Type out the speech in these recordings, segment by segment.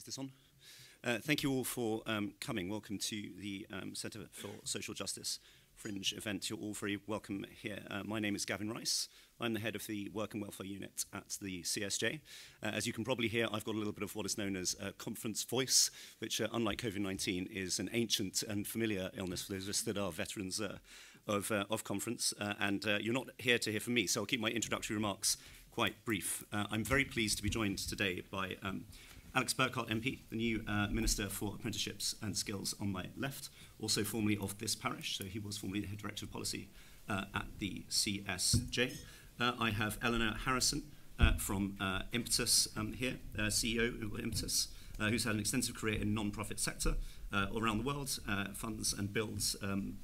Is this on? Uh, thank you all for um, coming. Welcome to the um, Centre for Social Justice Fringe event. You're all very welcome here. Uh, my name is Gavin Rice. I'm the head of the Work and Welfare Unit at the CSJ. Uh, as you can probably hear, I've got a little bit of what is known as a conference voice, which, uh, unlike COVID-19, is an ancient and familiar illness for those of us that are veterans uh, of, uh, of conference. And you're not here to hear from me, so I'll keep my introductory remarks quite brief. I'm very pleased to be joined today by um, Alex Burghart MP, the new uh, Minister for Apprenticeships and Skills on my left, also formerly of this parish, so he was formerly the Head Director of Policy uh, at the CSJ. Uh, I have Eleanor Harrison uh, from uh, Impetus um, here, uh, CEO of Impetus, who's had an extensive career in non-profit sector uh, around the world, funds and builds um,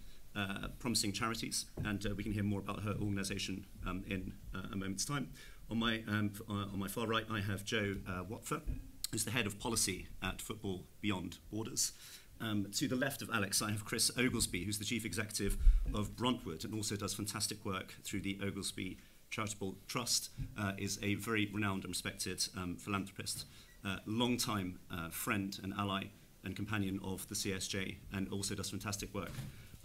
promising charities, and we can hear more about her organisation um, in a moment's time. On my, um, on my far right, I have Joe Watfa, who's the head of policy at Football Beyond Borders. Um, to the left of Alex, I have Chris Oglesby, who's the chief executive of Bruntwood and also does fantastic work through the Oglesby Charitable Trust, uh, is a very renowned and respected um, philanthropist, uh, long-time uh, friend and ally and companion of the CSJ, and also does fantastic work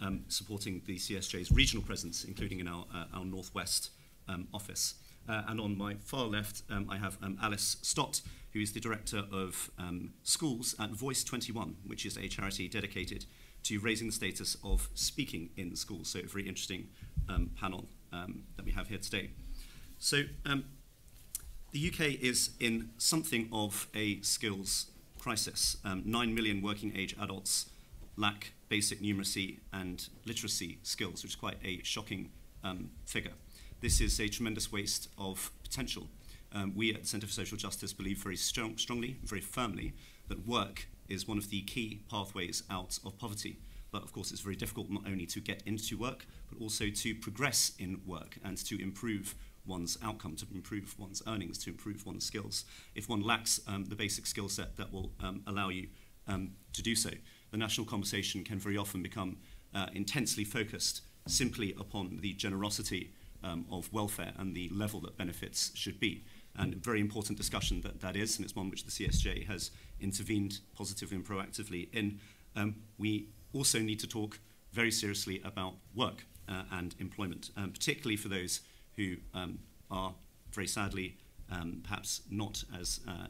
um, supporting the CSJ's regional presence, including in our, uh, our Northwest um, office. Uh, and on my far left, um, I have um, Alice Stott, who is the director of um, schools at Voice 21, which is a charity dedicated to raising the status of speaking in schools. So, a very interesting um, panel um, that we have here today. So, um, the UK is in something of a skills crisis. Nine million working age adults lack basic numeracy and literacy skills, which is quite a shocking figure. This is a tremendous waste of potential. Um, we at the Centre for Social Justice believe very strong, strongly, very firmly, that work is one of the key pathways out of poverty. But of course, it's very difficult not only to get into work, but also to progress in work and to improve one's outcome, to improve one's earnings, to improve one's skills. If one lacks um, the basic skill set that will um, allow you um, to do so, the national conversation can very often become uh, intensely focused simply upon the generosity um, of welfare and the level that benefits should be. And a very important discussion that that is, and it's one which the CSJ has intervened positively and proactively in. Um, we also need to talk very seriously about work uh, and employment, um, particularly for those who um, are very sadly um, perhaps not as uh,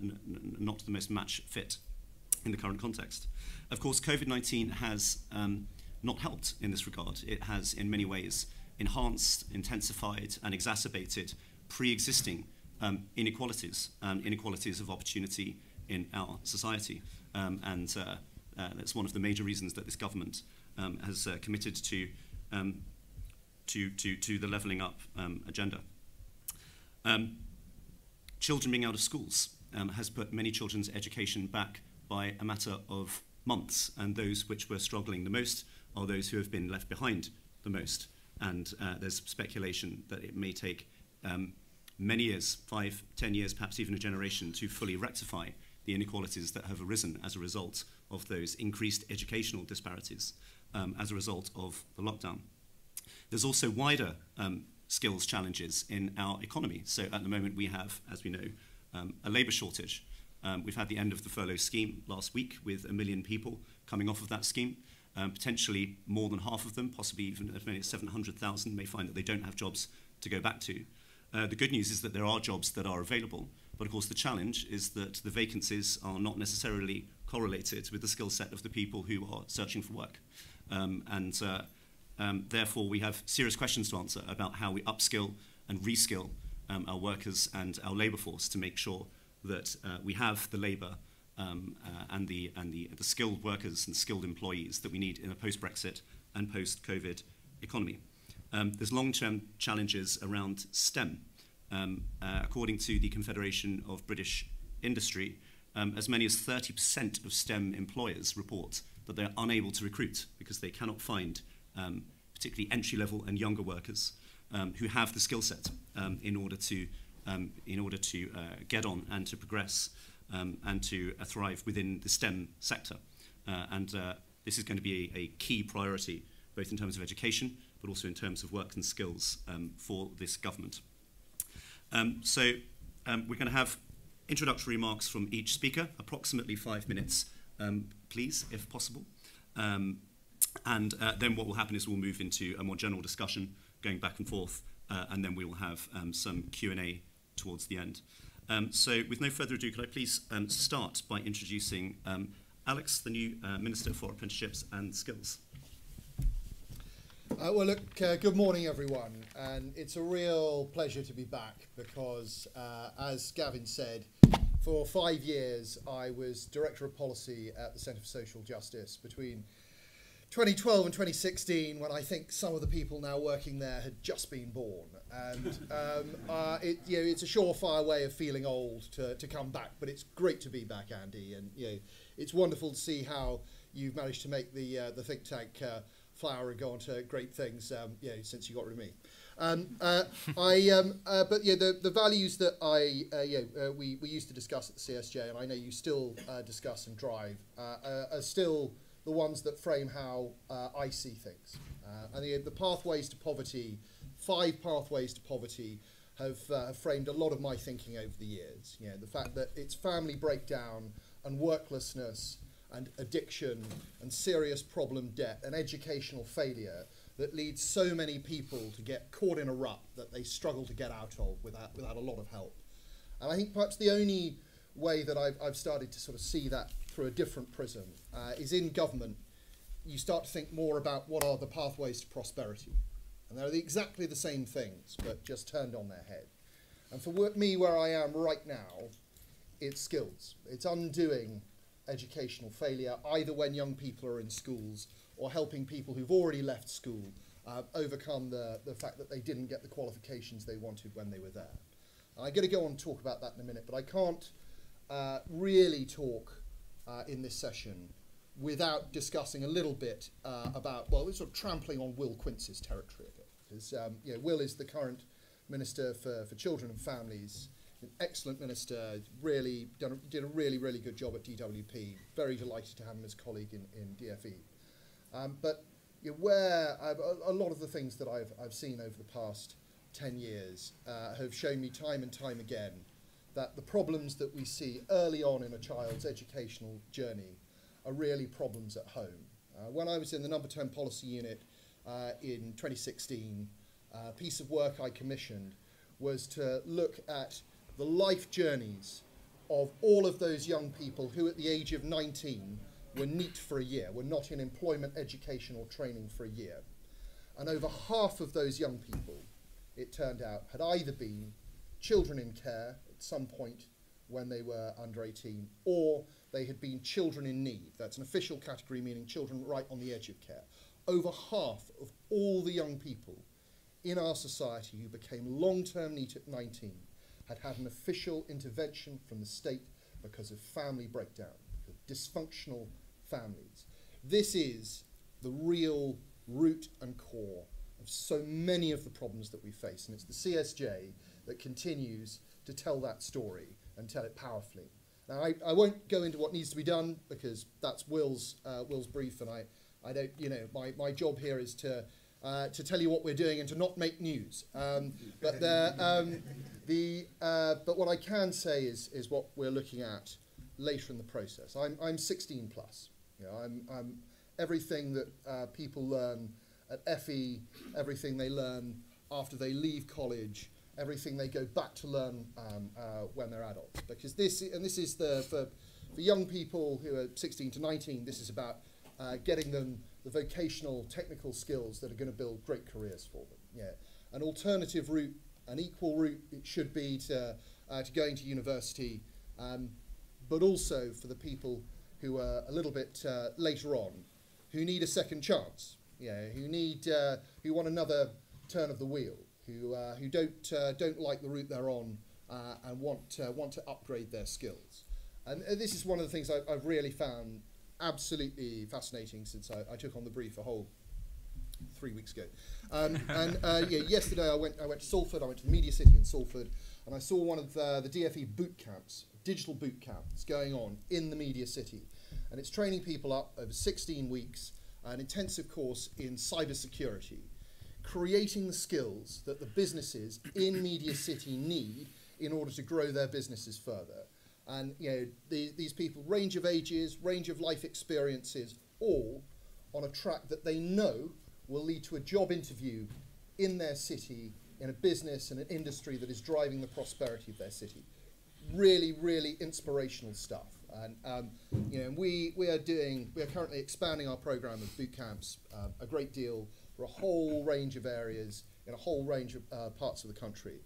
not the most match fit in the current context. Of course, COVID-19 has um, not helped in this regard. It has, in many ways, enhanced, intensified, and exacerbated pre-existing um, inequalities, and inequalities of opportunity in our society. Um, and uh, uh, that's one of the major reasons that this government um, has uh, committed to, um, to, to, to the levelling up um, agenda. Um, children being out of schools um, has put many children's education back by a matter of months, and those which were struggling the most are those who have been left behind the most. And uh, there's speculation that it may take um, many years, five, ten years, perhaps even a generation, to fully rectify the inequalities that have arisen as a result of those increased educational disparities um, as a result of the lockdown. There's also wider um, skills challenges in our economy. So at the moment we have, as we know, um, a labour shortage. Um, we've had the end of the furlough scheme last week with a million people coming off of that scheme. Um, potentially more than half of them, possibly even as many as 700,000, may find that they don't have jobs to go back to. Uh, the good news is that there are jobs that are available, but of course the challenge is that the vacancies are not necessarily correlated with the skill set of the people who are searching for work. Um, and uh, um, therefore we have serious questions to answer about how we upskill and reskill um, our workers and our labour force to make sure that uh, we have the labour um, uh, and, the, and the, the skilled workers and skilled employees that we need in a post-Brexit and post-COVID economy. Um, there's long-term challenges around STEM. Um, uh, according to the Confederation of British Industry, um, as many as 30% of STEM employers report that they're unable to recruit because they cannot find um, particularly entry-level and younger workers um, who have the skill set in order to, in order to uh, get on and to progress um, and to uh, thrive within the STEM sector. Uh, and uh, this is going to be a, a key priority, both in terms of education, but also in terms of work and skills um, for this government. Um, so um, we're going to have introductory remarks from each speaker, approximately five minutes, um, please, if possible. Um, and uh, then what will happen is we'll move into a more general discussion, going back and forth, uh, and then we will have some Q&A towards the end. Um, so with no further ado, could I please um, start by introducing um, Alex, the new uh, Minister for Apprenticeships and Skills. Uh, well, look, uh, good morning, everyone. And it's a real pleasure to be back because, uh, as Gavin said, for five years I was Director of Policy at the Centre for Social Justice between 2012 and 2016 when I think some of the people now working there had just been born. And um, uh, it, you know, it's a surefire way of feeling old to, to come back, but it's great to be back, Andy. And you know, it's wonderful to see how you've managed to make the, uh, the think tank uh, flower and go on to great things um, you know, since you got rid of me. Um, uh, I, um, uh, but yeah, the, the values that I, uh, yeah, uh, we, we used to discuss at the CSJ, and I know you still uh, discuss and drive, uh, are still the ones that frame how I see things. And the, the pathways to poverty, five pathways to poverty, have, uh, framed a lot of my thinking over the years. You know, the fact that it's family breakdown and worklessness and addiction and serious problem debt and educational failure that leads so many people to get caught in a rut that they struggle to get out of without, without a lot of help. And I think perhaps the only way that I've, I've started to sort of see that through a different prism uh, is in government, you start to think more about what are the pathways to prosperity. And they're exactly the same things, but just turned on their head. And for me, where I am right now, it's skills. It's undoing educational failure, either when young people are in schools or helping people who've already left school uh, overcome the, the fact that they didn't get the qualifications they wanted when they were there. I'm going to go on and talk about that in a minute, but I can't uh, really talk uh, in this session without discussing a little bit uh, about, well, we're sort of trampling on Will Quince's territory Because um, you know, Will is the current Minister for, for Children and Families, an excellent minister, really done, did a really, really good job at DWP. Very delighted to have him as colleague in, in DFE. Um, but you know, where I've, a, a lot of the things that I've, I've seen over the past 10 years uh, have shown me time and time again that the problems that we see early on in a child's educational journey are really problems at home. Uh, when I was in the number 10 policy unit uh, in 2016, a uh, piece of work I commissioned was to look at the life journeys of all of those young people who at the age of 19 were NEET for a year, were not in employment, education or training for a year. And over half of those young people, it turned out, had either been children in care at some point when they were under 18, or they had been children in need. That's an official category meaning children right on the edge of care. Over half of all the young people in our society who became long-term NEET at 19 had had an official intervention from the state because of family breakdown, of dysfunctional families. This is the real root and core of so many of the problems that we face, and it's the CSJ that continues to tell that story and tell it powerfully. Now, I, I won't go into what needs to be done because that's Will's, uh, Will's brief, and I, I don't, you know, my, my job here is to, uh, to tell you what we're doing and to not make news. Um, but, the, um, the, uh, but what I can say is, is what we're looking at later in the process. I'm, I'm 16 plus. You know, I'm, I'm everything that uh, people learn at FE, everything they learn after they leave college, everything they go back to learn um, uh, when they're adults. Because this, and this is the, for, for young people who are 16 to 19, this is about uh, getting them the vocational technical skills that are going to build great careers for them. Yeah. An alternative route, an equal route it should be to, uh, to going to university, um, but also for the people who are a little bit uh, later on, who need a second chance, yeah, who need, uh, who want another turn of the wheel who, uh, who don't, uh, don't like the route they're on uh, and want, want to upgrade their skills. And this is one of the things I, I've really found absolutely fascinating since I, I took on the brief a whole three weeks ago. Um, and uh, yeah, yesterday I went, I went to Salford, I went to the Media City in Salford, and I saw one of the, the DFE boot camps, digital boot camps going on in the Media City. And it's training people up over 16 weeks, an intensive course in cybersecurity creating the skills that the businesses in Media City need in order to grow their businesses further. And you know, the, these people, range of ages, range of life experiences, all on a track that they know will lead to a job interview in their city, in a business and an industry that is driving the prosperity of their city. Really, really inspirational stuff. And um, you know, we, we are doing, we are currently expanding our program of boot camps um, a great deal for a whole range of areas in a whole range of uh, parts of the country.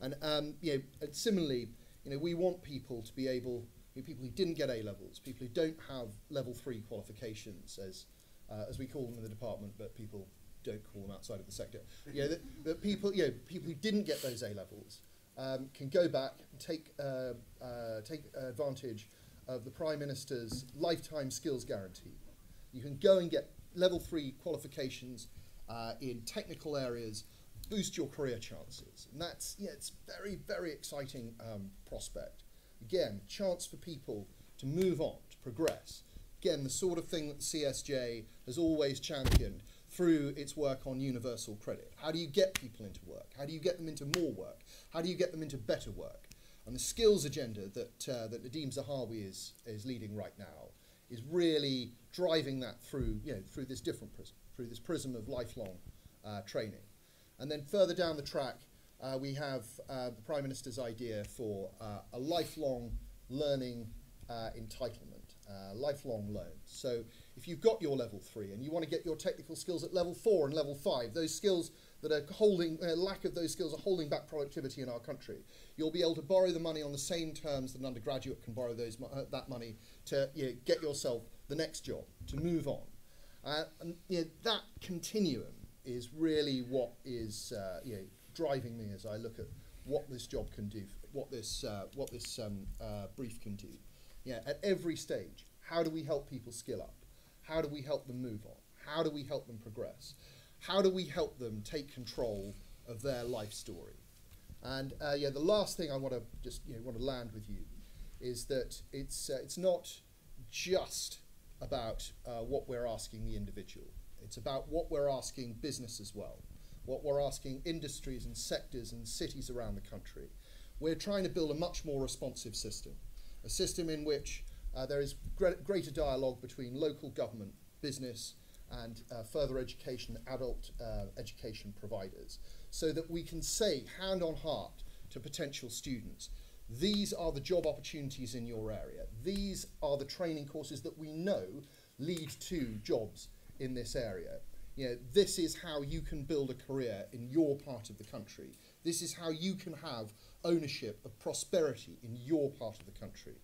And um, you know, and similarly, you know, we want people to be able, you know, people who didn't get A levels, people who don't have level three qualifications, as uh, as we call them in the department, but people don't call them outside of the sector. You know, that, that people, you know, people who didn't get those A levels um, can go back and take uh, uh, take advantage of the Prime Minister's lifetime skills guarantee. You can go and get level three qualifications uh, in technical areas boost your career chances. And that's, yeah, it's very, very exciting um, prospect. Again, chance for people to move on, to progress. Again, the sort of thing that CSJ has always championed through its work on universal credit. How do you get people into work? How do you get them into more work? How do you get them into better work? And the skills agenda that, uh, that Nadhim Zahawi is, is leading right now is really driving that through, you know, through this different prism, through this prism of lifelong uh, training. And then further down the track, uh, we have uh, the Prime Minister's idea for uh, a lifelong learning uh, entitlement, uh, lifelong loans. So if you've got your level three and you want to get your technical skills at level four and level five, those skills that are holding, uh, lack of those skills are holding back productivity in our country, you'll be able to borrow the money on the same terms that an undergraduate can borrow those, that money to you know, get yourself the next job, to move on. and you know, that continuum is really what is uh, you know, driving me as I look at what this job can do, what this, uh, what this um, uh, brief can do. Yeah, at every stage, how do we help people skill up? How do we help them move on? How do we help them progress? How do we help them take control of their life story? And uh, yeah, the last thing I want to just you know, want to land with you is that it's uh, it's not just about uh, what we're asking the individual. It's about what we're asking business as well, what we're asking industries and sectors and cities around the country. We're trying to build a much more responsive system, a system in which uh, there is greater dialogue between local government, business, and uh, further education, adult uh, education providers, so that we can say hand on heart to potential students, these are the job opportunities in your area. These are the training courses that we know lead to jobs in this area. You know, this is how you can build a career in your part of the country. This is how you can have ownership of prosperity in your part of the country.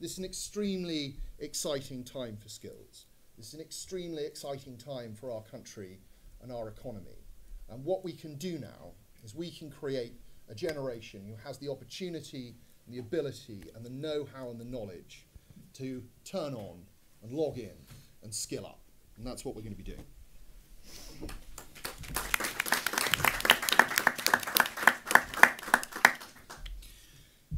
This is an extremely exciting time for skills. This is an extremely exciting time for our country and our economy. And what we can do now is we can create a generation who has the opportunity and the ability and the know-how and the knowledge to turn on and log in and skill up. And that's what we're going to be doing.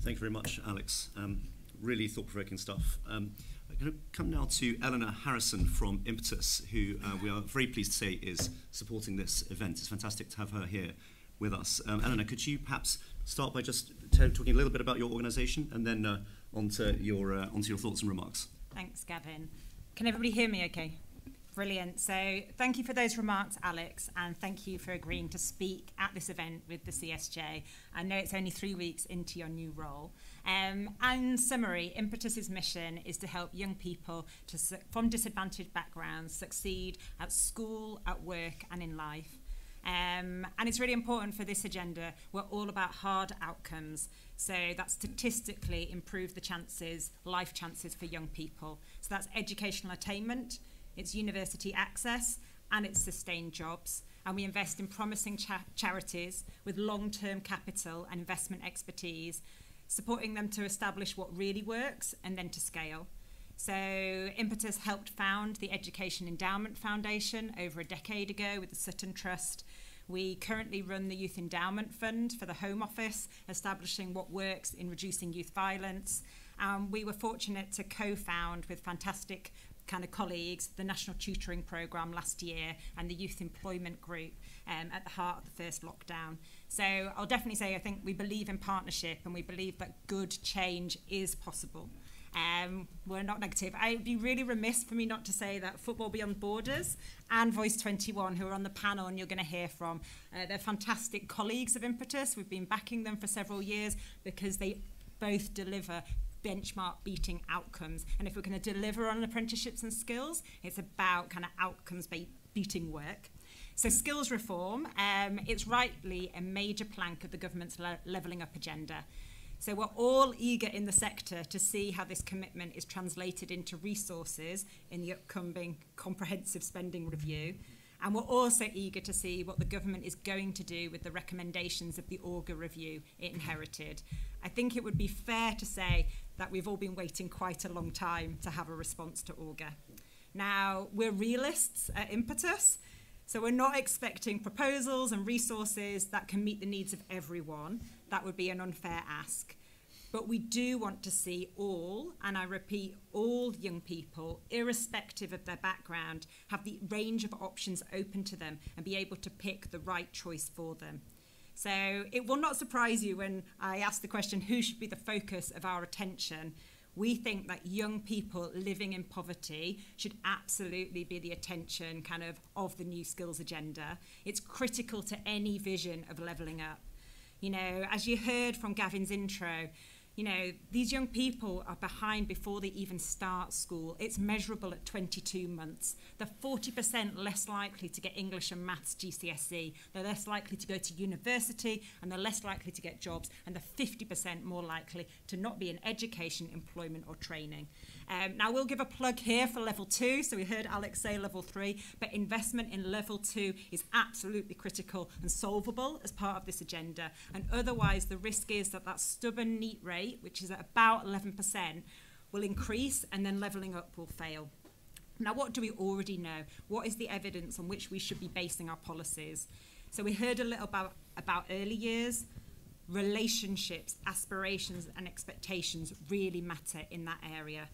Thank you very much, Alex. Um, really thought-provoking stuff. Um, I'm going to come now to Eleanor Harrison from Impetus, who uh, we are very pleased to say is supporting this event. It's fantastic to have her here with us. Um, Eleanor, could you perhaps start by just talking a little bit about your organisation and then uh, onto, your, uh, onto your thoughts and remarks? Thanks, Gavin. Can everybody hear me okay? Brilliant. So thank you for those remarks, Alex, and thank you for agreeing to speak at this event with the CSJ. I know it's only three weeks into your new role. Um, in summary, Impetus's mission is to help young people to, from disadvantaged backgrounds succeed at school, at work, and in life. Um, and it's really important for this agenda. We're all about hard outcomes. So that statistically improve the chances, life chances for young people. So that's educational attainment, it's university access, and it's sustained jobs. And we invest in promising cha charities with long-term capital and investment expertise, supporting them to establish what really works and then to scale. So Impetus helped found the Education Endowment Foundation over a decade ago with the Sutton Trust. We currently run the Youth Endowment Fund for the Home Office, establishing what works in reducing youth violence. Um, we were fortunate to co-found with fantastic kind of colleagues, the National Tutoring Programme last year and the Youth Employment Group um, at the heart of the first lockdown. So I'll definitely say I think we believe in partnership and we believe that good change is possible. Um, we're not negative. I'd be really remiss for me not to say that Football Beyond Borders and Voice 21, who are on the panel and you're going to hear from, uh, they're fantastic colleagues of Impetus. We've been backing them for several years because they both deliver benchmark beating outcomes. And if we're going to deliver on apprenticeships and skills, it's about kind of outcomes beating work. So skills reform, um, it's rightly a major plank of the government's le levelling up agenda. So we're all eager in the sector to see how this commitment is translated into resources in the upcoming comprehensive spending review. And we're also eager to see what the government is going to do with the recommendations of the Augar review it inherited. I think it would be fair to say that we've all been waiting quite a long time to have a response to Augar. Now, we're realists at Impetus, so we're not expecting proposals and resources that can meet the needs of everyone. That would be an unfair ask. But we do want to see all, and I repeat, all young people, irrespective of their background, have the range of options open to them and be able to pick the right choice for them. So it will not surprise you when I ask the question who should be the focus of our attention we think that young people living in poverty should absolutely be the attention kind of of the new skills agenda. It's critical to any vision of levelling up. You know, as you heard from Gavin's intro, you know, these young people are behind before they even start school. It's measurable at 22 months. They're 40% less likely to get English and maths GCSE. They're less likely to go to university and they're less likely to get jobs. And they're 50% more likely to not be in education, employment or training. Um, now, we'll give a plug here for level two. So we heard Alex say level three, but investment in level two is absolutely critical and solvable as part of this agenda. And otherwise, the risk is that that stubborn NEET rate, which is at about 11%, will increase and then levelling up will fail. Now, what do we already know? What is the evidence on which we should be basing our policies? So we heard a little about, about early years. Relationships, aspirations and expectations really matter in that area.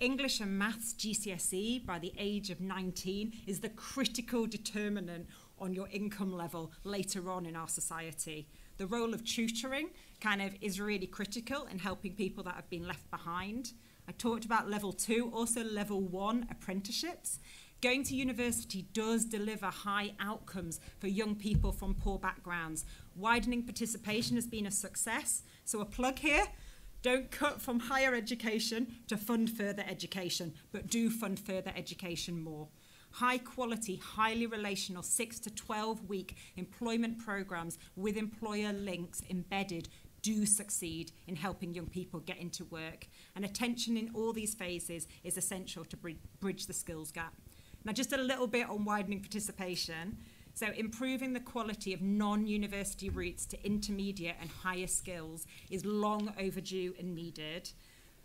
English and Maths GCSE by the age of 19 is the critical determinant on your income level later on in our society. The role of tutoring kind of is really critical in helping people that have been left behind. I talked about level two, also level one apprenticeships. Going to university does deliver high outcomes for young people from poor backgrounds. Widening participation has been a success. So a plug here, don't cut from higher education to fund further education, but do fund further education more. High quality, highly relational 6 to 12 week employment programs with employer links embedded do succeed in helping young people get into work. And attention in all these phases is essential to bridge the skills gap. Now, just a little bit on widening participation. So improving the quality of non-university routes to intermediate and higher skills is long overdue and needed.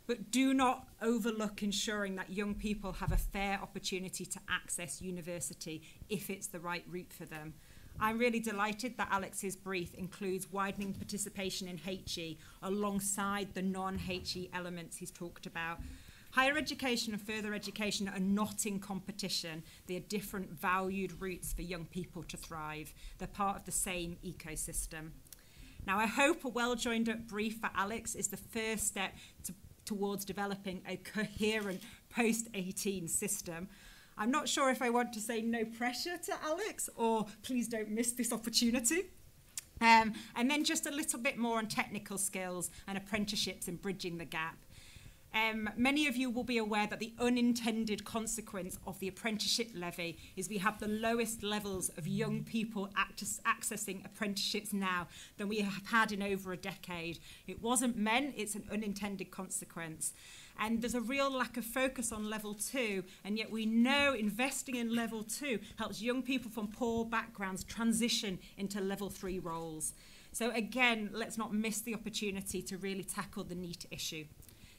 But do not overlook ensuring that young people have a fair opportunity to access university if it's the right route for them. I'm really delighted that Alex's brief includes widening participation in HE alongside the non-HE elements he's talked about Higher education and further education are not in competition. They are different valued routes for young people to thrive. They're part of the same ecosystem. Now, I hope a well-joined up brief for Alex is the first step to, towards developing a coherent post-18 system. I'm not sure if I want to say no pressure to Alex or please don't miss this opportunity. Um, and then just a little bit more on technical skills and apprenticeships and bridging the gap. Um, many of you will be aware that the unintended consequence of the apprenticeship levy is we have the lowest levels of young people accessing apprenticeships now than we have had in over a decade. It wasn't meant, it's an unintended consequence. And there's a real lack of focus on level two, and yet we know investing in level two helps young people from poor backgrounds transition into level three roles. So again, let's not miss the opportunity to really tackle the NEET issue.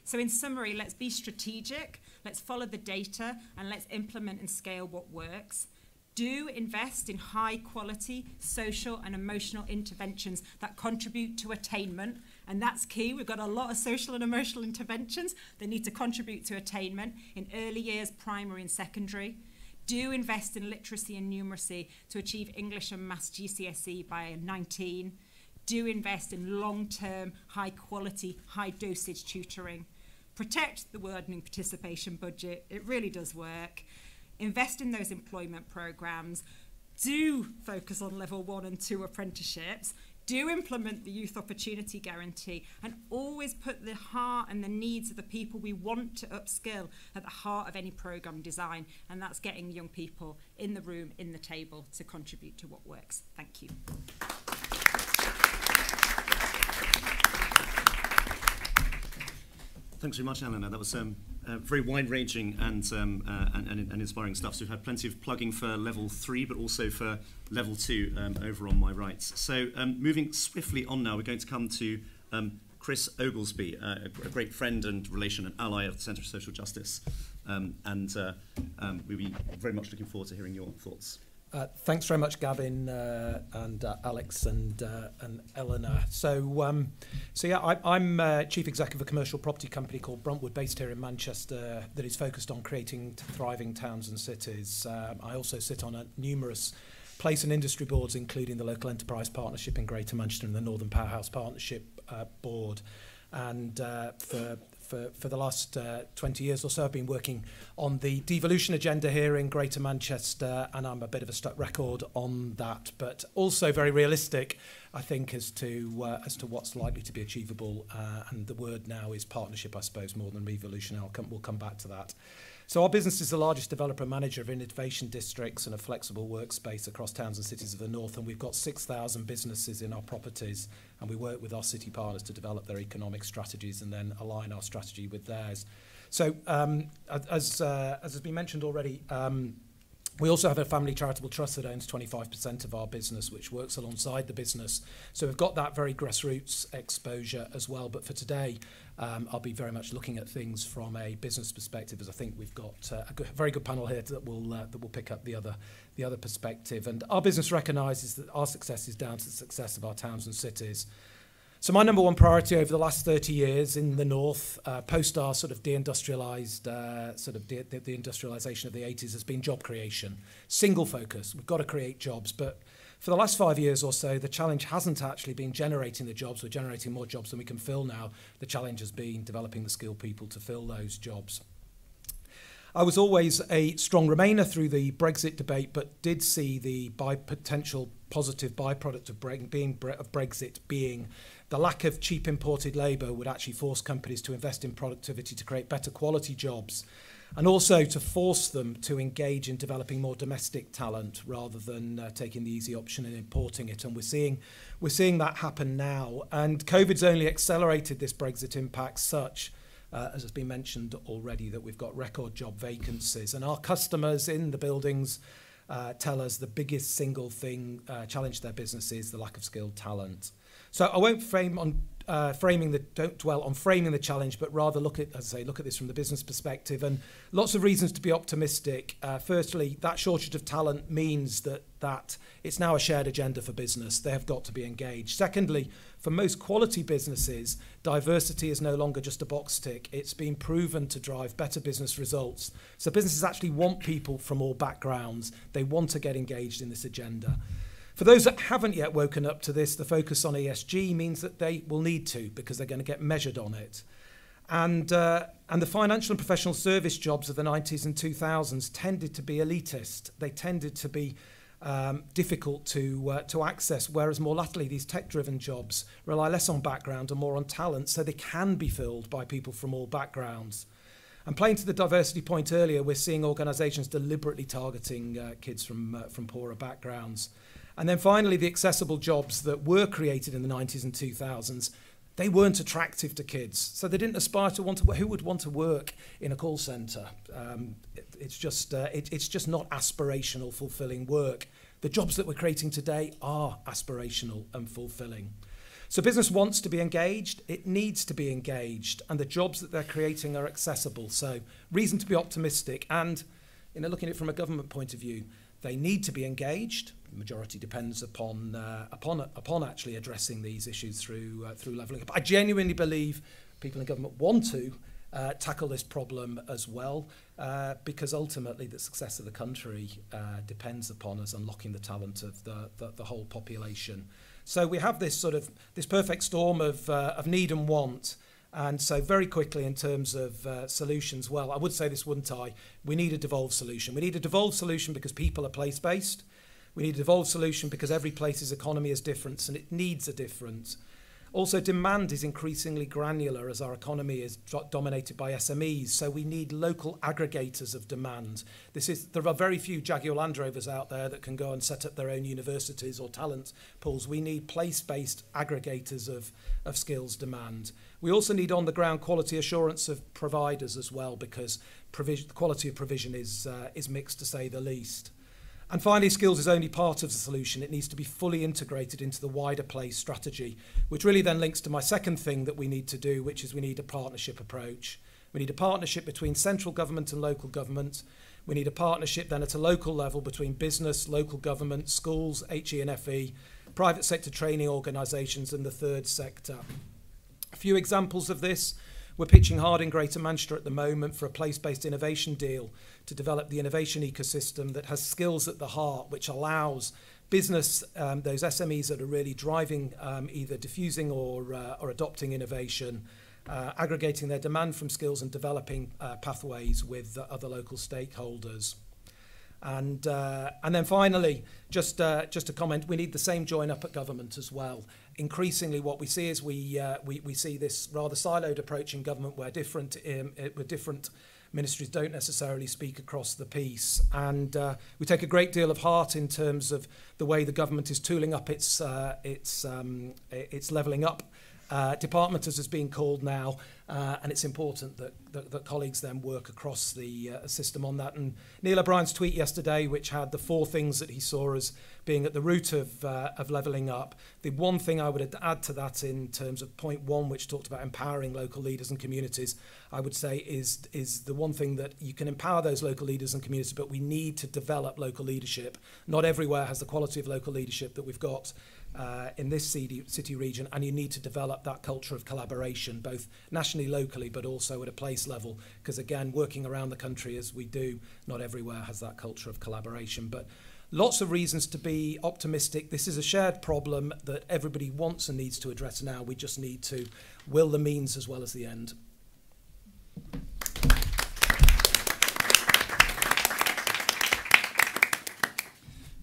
So in summary, let's be strategic, let's follow the data, and let's implement and scale what works. Do invest in high quality social and emotional interventions that contribute to attainment And that's key. We've got a lot of social and emotional interventions that need to contribute to attainment in early years, primary and secondary. Do invest in literacy and numeracy to achieve English and Maths GCSE by 19. Do invest in long-term, high-quality, high-dosage tutoring. Protect the widening participation budget. It really does work. Invest in those employment programs. Do focus on level one and two apprenticeships do implement the youth opportunity guarantee and always put the heart and the needs of the people we want to upskill at the heart of any program design and that's getting young people in the room in the table to contribute to what works thank you Thanks very much, Eleanor. That was um, uh, very wide-ranging and, um, uh, and, and, and inspiring stuff. So we've had plenty of plugging for level three, but also for level two um, over on my right. So um, moving swiftly on now, we're going to come to um, Chris Oglesby, uh, a great friend and relation and ally of the Centre for Social Justice. Um, and uh, we'll be very much looking forward to hearing your thoughts. Uh, thanks very much, Gavin uh, and uh, Alex and uh, and Eleanor. So, um, so yeah, I, I'm uh, chief executive of a commercial property company called Bruntwood, based here in Manchester, that is focused on creating thriving towns and cities. Um, I also sit on a numerous place and industry boards, including the local enterprise partnership in Greater Manchester and the Northern Powerhouse Partnership uh, Board. And uh, for for, for the last uh, 20 years or so. I've been working on the devolution agenda here in Greater Manchester, and I'm a bit of a stuck record on that, but also very realistic, I think, as to, uh, as to what's likely to be achievable. Uh, and the word now is partnership, I suppose, more than revolution. I'll come, we'll come back to that. So our business is the largest developer and manager of innovation districts and a flexible workspace across towns and cities of the north. And we've got 6,000 businesses in our properties and we work with our city partners to develop their economic strategies and then align our strategy with theirs. So um, as, uh, as has been mentioned already, um, We also have a family charitable trust that owns 25% of our business, which works alongside the business. So we've got that very grassroots exposure as well. But for today, um, I'll be very much looking at things from a business perspective, as I think we've got uh, a good, very good panel here that will uh, that will pick up the other the other perspective. And our business recognises that our success is down to the success of our towns and cities. So my number one priority over the last 30 years in the north, uh, post our sort of deindustrialized, uh, sort of de the, the industrialization of the 80s has been job creation. Single focus. We've got to create jobs, but for the last five years or so, the challenge hasn't actually been generating the jobs. We're generating more jobs than we can fill now. The challenge has been developing the skilled people to fill those jobs. I was always a strong Remainer through the Brexit debate, but did see the by potential positive byproduct of, bre being bre of Brexit being the lack of cheap imported labour would actually force companies to invest in productivity to create better quality jobs and also to force them to engage in developing more domestic talent rather than uh, taking the easy option and importing it. And we're seeing we're seeing that happen now. And covid's only accelerated this brexit impact such uh, as has been mentioned already that we've got record job vacancies. And our customers in the buildings uh, tell us the biggest single thing uh, challenge their business is the lack of skilled talent So I won't frame on uh, framing the don't dwell on framing the challenge, but rather look at as I say look at this from the business perspective. And lots of reasons to be optimistic. Uh, firstly, that shortage of talent means that that it's now a shared agenda for business. They have got to be engaged. Secondly, for most quality businesses, diversity is no longer just a box tick. It's been proven to drive better business results. So businesses actually want people from all backgrounds. They want to get engaged in this agenda. Mm-hmm. For those that haven't yet woken up to this, the focus on ESG means that they will need to because they're going to get measured on it. And, uh, and the financial and professional service jobs of the 90s and 2000s tended to be elitist. They tended to be um, difficult to, uh, to access, whereas more latterly, these tech-driven jobs rely less on background and more on talent, so they can be filled by people from all backgrounds. And playing to the diversity point earlier, we're seeing organisations deliberately targeting uh, kids from, uh, from poorer backgrounds. And then finally, the accessible jobs that were created in the 90s and 2000s, they weren't attractive to kids. So they didn't aspire to want to, who would want to work in a call centre? Um, it, it's, just, uh, it, it's just not aspirational, fulfilling work. The jobs that we're creating today are aspirational and fulfilling. So business wants to be engaged, it needs to be engaged, and the jobs that they're creating are accessible. So reason to be optimistic and, you know, looking at it from a government point of view, they need to be engaged, majority depends upon uh, upon upon actually addressing these issues through uh, through levelling up. I genuinely believe people in government want to uh, tackle this problem as well, uh, because ultimately the success of the country uh, depends upon us unlocking the talent of the, the, the whole population. So we have this sort of this perfect storm of, uh, of need and want. And so very quickly in terms of uh, solutions, well, I would say this, wouldn't I? We need a devolved solution. We need a devolved solution because people are place-based. We need a devolved solution because every place's economy is different and it needs a difference. Also, demand is increasingly granular as our economy is dominated by SMEs, so we need local aggregators of demand. This is, there are very few Jaguar Land Rovers out there that can go and set up their own universities or talent pools. We need place-based aggregators of, of skills demand. We also need on-the-ground quality assurance of providers as well, because provision, the quality of provision is, uh, is mixed to say the least. And finally, skills is only part of the solution. It needs to be fully integrated into the wider play strategy, which really then links to my second thing that we need to do, which is we need a partnership approach. We need a partnership between central government and local government. We need a partnership then at a local level between business, local government, schools, HE and FE, private sector training organisations and the third sector. A few examples of this. We're pitching hard in Greater Manchester at the moment for a place-based innovation deal to develop the innovation ecosystem that has skills at the heart, which allows business, um, those SMEs that are really driving um, either diffusing or, uh, or adopting innovation, uh, aggregating their demand from skills and developing uh, pathways with other local stakeholders. And, uh, and then finally, just, uh, just a comment, we need the same join up at government as well. increasingly what we see is we, uh, we, we see this rather siloed approach in government where different, um, uh, where different ministries don't necessarily speak across the piece. And uh, we take a great deal of heart in terms of the way the government is tooling up its, uh, its, um, its levelling up uh, department, as it's being called now, uh, and it's important that, that, that colleagues then work across the uh, system on that. And Neil O'Brien's tweet yesterday, which had the four things that he saw as being at the root of, uh, of levelling up, the one thing I would add to that in terms of point one, which talked about empowering local leaders and communities, I would say is, is the one thing that you can empower those local leaders and communities, but we need to develop local leadership. Not everywhere has the quality of local leadership that we've got uh, in this city, city region, and you need to develop that culture of collaboration, both nationally, locally, but also at a place level. Because again, working around the country as we do, not everywhere has that culture of collaboration. But lots of reasons to be optimistic. This is a shared problem that everybody wants and needs to address now. We just need to will the means as well as the end.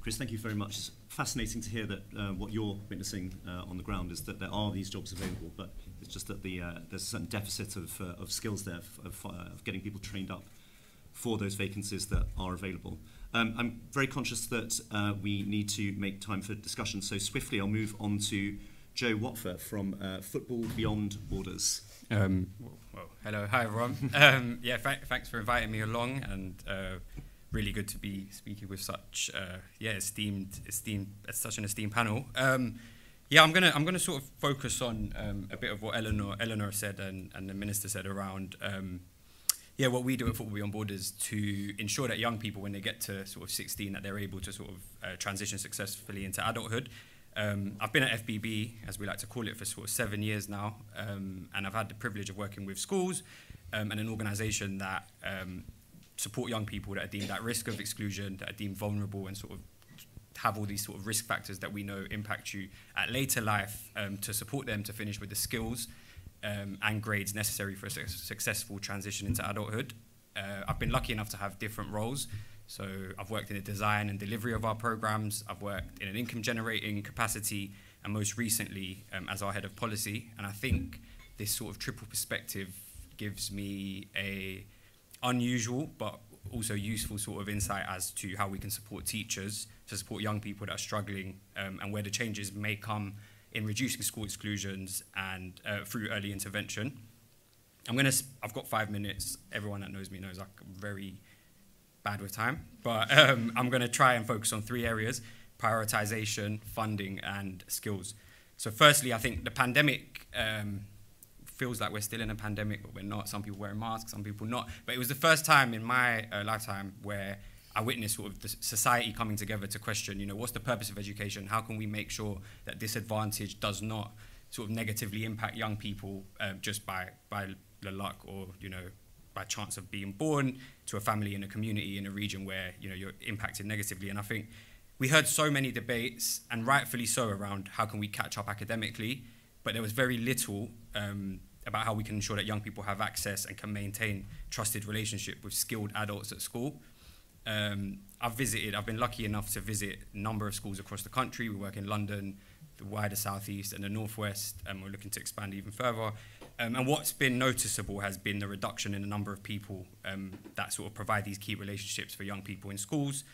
Chris, thank you very much. It's fascinating to hear that uh, what you're witnessing uh, on the ground is that there are these jobs available, but it's just that the, uh, there's a certain deficit of, uh, of skills there, of, uh, of getting people trained up for those vacancies that are available. Um, I'm very conscious that uh, we need to make time for discussion, so swiftly I'll move on to Joe Watfa from uh, Football Beyond Borders. Um, well, hello, hi everyone. um, yeah, th thanks for inviting me along, and uh, really good to be speaking with such uh, yeah esteemed esteemed such an esteemed panel. Um, yeah, I'm gonna I'm gonna sort of focus on um, a bit of what Eleanor Eleanor said and, and the minister said around um, yeah what we do at Football Beyond Borders to ensure that young people when they get to sort of 16 that they're able to sort of uh, transition successfully into adulthood. Um, I've been at FBB, as we like to call it, for sort of seven years now, um, and I've had the privilege of working with schools um, and an organisation that support young people that are deemed at risk of exclusion, that are deemed vulnerable, and sort of have all these sort of risk factors that we know impact you at later life um, to support them to finish with the skills um, and grades necessary for a su successful transition into adulthood. Uh, I've been lucky enough to have different roles. So I've worked in the design and delivery of our programs. I've worked in an income generating capacity, and most recently um, as our head of policy. And I think this sort of triple perspective gives me a unusual but also useful sort of insight as to how we can support teachers to support young people that are struggling um, and where the changes may come in reducing school exclusions and uh, through early intervention. I'm gonna. I've got five minutes. Everyone that knows me knows I'm very bad with time, but um, I'm gonna try and focus on three areas: prioritization, funding, and skills. So, firstly, I think the pandemic um, feels like we're still in a pandemic, but we're not. Some people wearing masks, some people not. But it was the first time in my uh, lifetime where I witnessed sort of the society coming together to question, you know, what's the purpose of education? How can we make sure that disadvantage does not sort of negatively impact young people uh, just by by the luck or you know by chance of being born to a family in a community in a region where you know you're impacted negatively. And I think we heard so many debates, and rightfully so, around how can we catch up academically, but there was very little um, about how we can ensure that young people have access and can maintain trusted relationship with skilled adults at school. Um, I've visited, I've been lucky enough to visit a number of schools across the country. We work in London, the wider southeast, and the northwest, and we're looking to expand even further. Um, and what's been noticeable has been the reduction in the number of people um, that sort of provide these key relationships for young people in schools,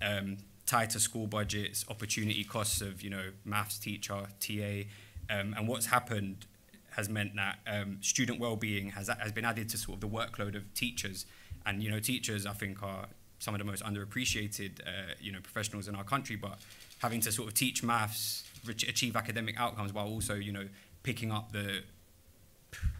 um, tighter school budgets, opportunity costs of you know maths teacher, TA, um, and what's happened has meant that um, student well-being has has been added to sort of the workload of teachers, and you know teachers I think are some of the most underappreciated uh, you know professionals in our country, but having to sort of teach maths, achieve academic outcomes while also you know picking up the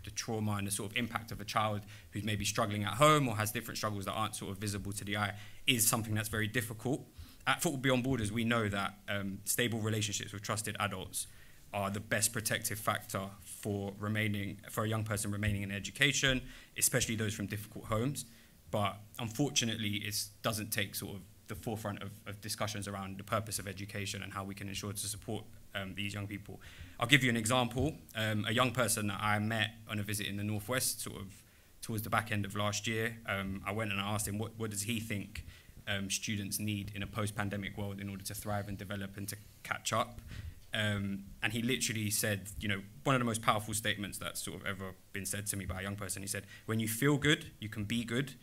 the trauma and the sort of impact of a child who's maybe struggling at home or has different struggles that aren't sort of visible to the eye is something that's very difficult. At Football Beyond Borders, we know that um, stable relationships with trusted adults are the best protective factor for remaining for a young person remaining in education, especially those from difficult homes. But unfortunately, it doesn't take sort of the forefront of, of discussions around the purpose of education and how we can ensure to support um, these young people. I'll give you an example. Um, a young person that I met on a visit in the Northwest, sort of towards the back end of last year, um, I went and I asked him what, what does he think um, students need in a post-pandemic world in order to thrive and develop and to catch up. Um, and he literally said, you know, one of the most powerful statements that's sort of ever been said to me by a young person. He said, when you feel good, you can be good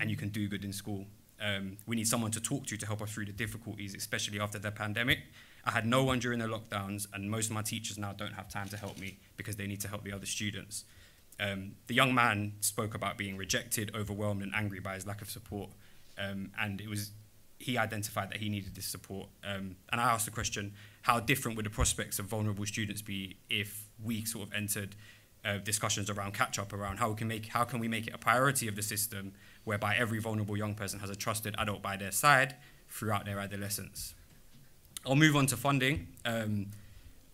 and you can do good in school. Um, we need someone to talk to to help us through the difficulties, especially after the pandemic. I had no one during the lockdowns, and most of my teachers now don't have time to help me because they need to help the other students. Um, the young man spoke about being rejected, overwhelmed, and angry by his lack of support, um, and it was he identified that he needed this support. Um, and I asked the question: How different would the prospects of vulnerable students be if we sort of entered uh, discussions around catch up, around how we can make how can we make it a priority of the system, whereby every vulnerable young person has a trusted adult by their side throughout their adolescence. I'll move on to funding. Um,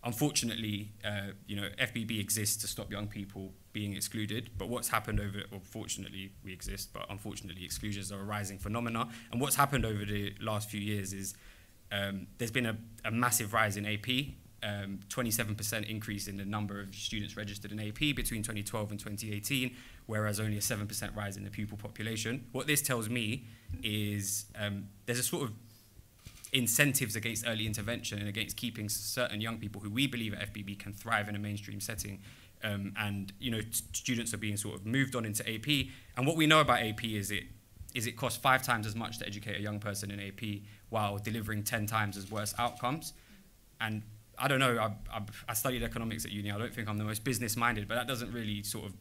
unfortunately, uh, you know, FBB exists to stop young people being excluded. But what's happened over, well, fortunately we exist, but unfortunately exclusions are a rising phenomena. And what's happened over the last few years is um, there's been a, a, massive rise in AP, 27% um, increase in the number of students registered in AP between 2012 and 2018, whereas only a 7% rise in the pupil population. What this tells me is um, there's a sort of incentives against early intervention and against keeping certain young people who we believe at FBB can thrive in a mainstream setting. Um, and you know, students are being sort of moved on into AP. And what we know about AP is it is it costs five times as much to educate a young person in AP while delivering ten times as worse outcomes. And I don't know. I, I, I studied economics at uni. I don't think I'm the most business minded, but that doesn't really sort of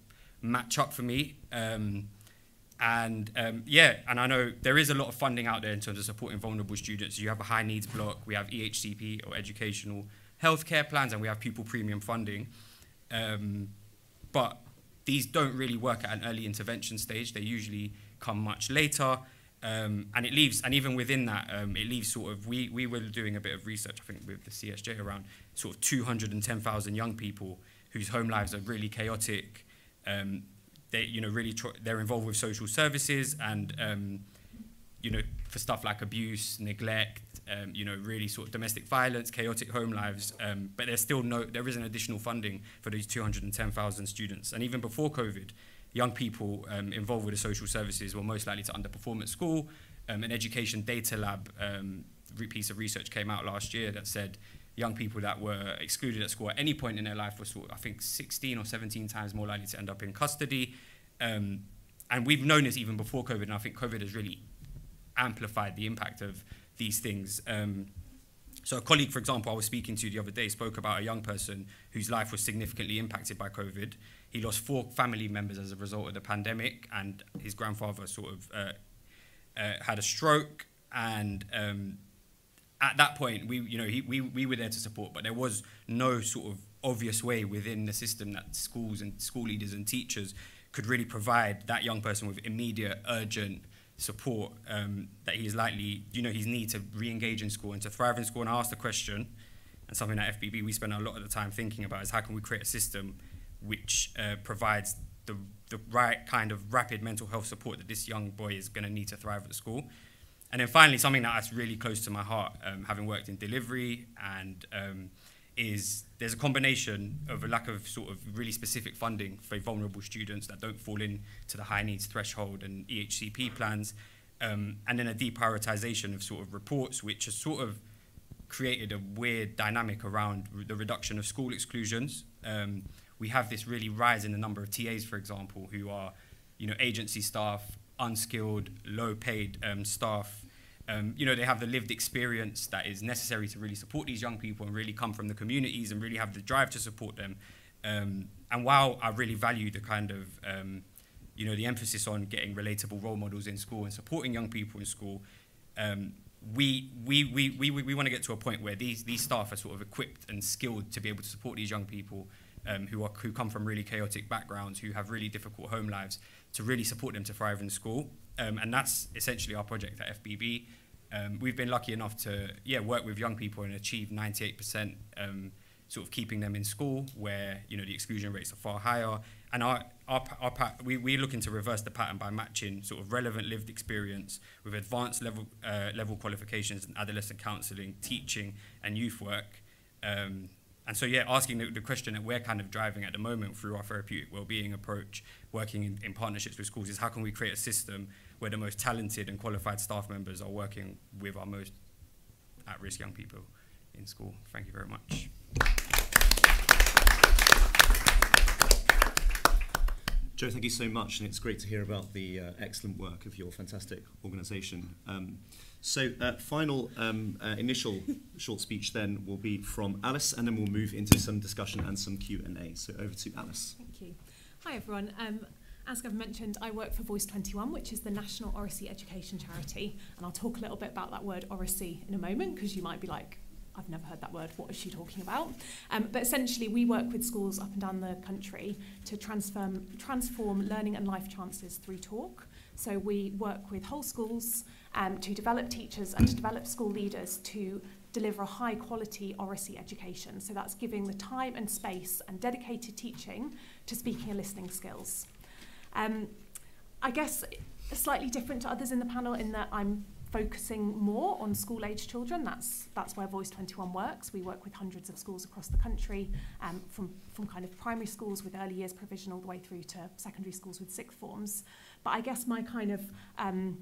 match up for me. Um, and um, yeah, and I know there is a lot of funding out there in terms of supporting vulnerable students. You have a high needs block, we have EHCP or educational healthcare plans, and we have pupil premium funding. Um, but these don't really work at an early intervention stage. They usually come much later. Um, and it leaves, and even within that, um, it leaves sort of, we, we were doing a bit of research, I think, with the CSJ around sort of 210,000 young people whose home lives are really chaotic. Um, they you know really they're involved with social services and um, you know for stuff like abuse, neglect, um, you know really sort of domestic violence, chaotic home lives. Um, but there's still no there isn't additional funding for these 210,000 students. And even before COVID, young people um, involved with the social services were most likely to underperform at school. Um, an education data lab um, piece of research came out last year that said young people that were excluded at school at any point in their life were sort of, I think 16 or 17 times more likely to end up in custody. Um, and we've known this even before COVID, and I think COVID has really amplified the impact of these things. Um, so a colleague, for example, I was speaking to the other day spoke about a young person whose life was significantly impacted by COVID. He lost four family members as a result of the pandemic, and his grandfather sort of uh, uh, had a stroke, and um, at that point, we, you know, he, we, we were there to support, but there was no sort of obvious way within the system that schools and school leaders and teachers could really provide that young person with immediate, urgent support um, that he is likely, you know, his need to re-engage in school and to thrive in school. And I asked the question, and something that FBB we spend a lot of the time thinking about is how can we create a system which uh, provides the, the right kind of rapid mental health support that this young boy is going to need to thrive at school. And then finally, something that's really close to my heart, um, having worked in delivery, and um, is there's a combination of a lack of sort of really specific funding for vulnerable students that don't fall into the high needs threshold and EHCP plans, um, and then a deprioritization of sort of reports, which has sort of created a weird dynamic around the reduction of school exclusions. Um, we have this really rise in the number of TAs, for example, who are, you know, agency staff, unskilled, low-paid um, staff. Um, you know, they have the lived experience that is necessary to really support these young people and really come from the communities and really have the drive to support them. Um, and while I really value the kind of, um, you know, the emphasis on getting relatable role models in school and supporting young people in school, um, we, we, we, we, we want to get to a point where these, these staff are sort of equipped and skilled to be able to support these young people um, who, are, who come from really chaotic backgrounds, who have really difficult home lives, to really support them to thrive in school. Um, and that's essentially our project at FBB. Um, we've been lucky enough to yeah work with young people and achieve 98% um, sort of keeping them in school, where you know the exclusion rates are far higher. And our, our, our we, we're looking to reverse the pattern by matching sort of relevant lived experience with advanced level, uh, level qualifications in adolescent counselling, teaching, and youth work. Um, and so, yeah, asking the, the, question that we're kind of driving at the moment through our therapeutic well-being approach, working in, in partnerships with schools, is how can we create a system where the most talented and qualified staff members are working with our most at-risk young people in school. Thank you very much. Joe, thank you so much, and it's great to hear about the uh, excellent work of your fantastic organisation. Um, so, uh, final um, uh, initial short speech then will be from Alice, and then we'll move into some discussion and some Q and A. So, over to Alice. Thank you. Hi everyone. Um, as I've mentioned, I work for Voice 21, which is the National Oracy Education Charity, and I'll talk a little bit about that word oracy in a moment because you might be like, I've never heard that word. What is she talking about? Um, but essentially, we work with schools up and down the country to transform, transform learning and life chances through talk. So we work with whole schools um, to develop teachers and to develop school leaders to deliver a high quality oracy education. So that's giving the time and space and dedicated teaching to speaking and listening skills. Um, I guess uh, slightly different to others in the panel in that I'm focusing more on school age children. That's, that's where Voice 21 works. We work with hundreds of schools across the country um, from, from kind of primary schools with early years provision all the way through to secondary schools with sixth forms. But I guess my kind of um,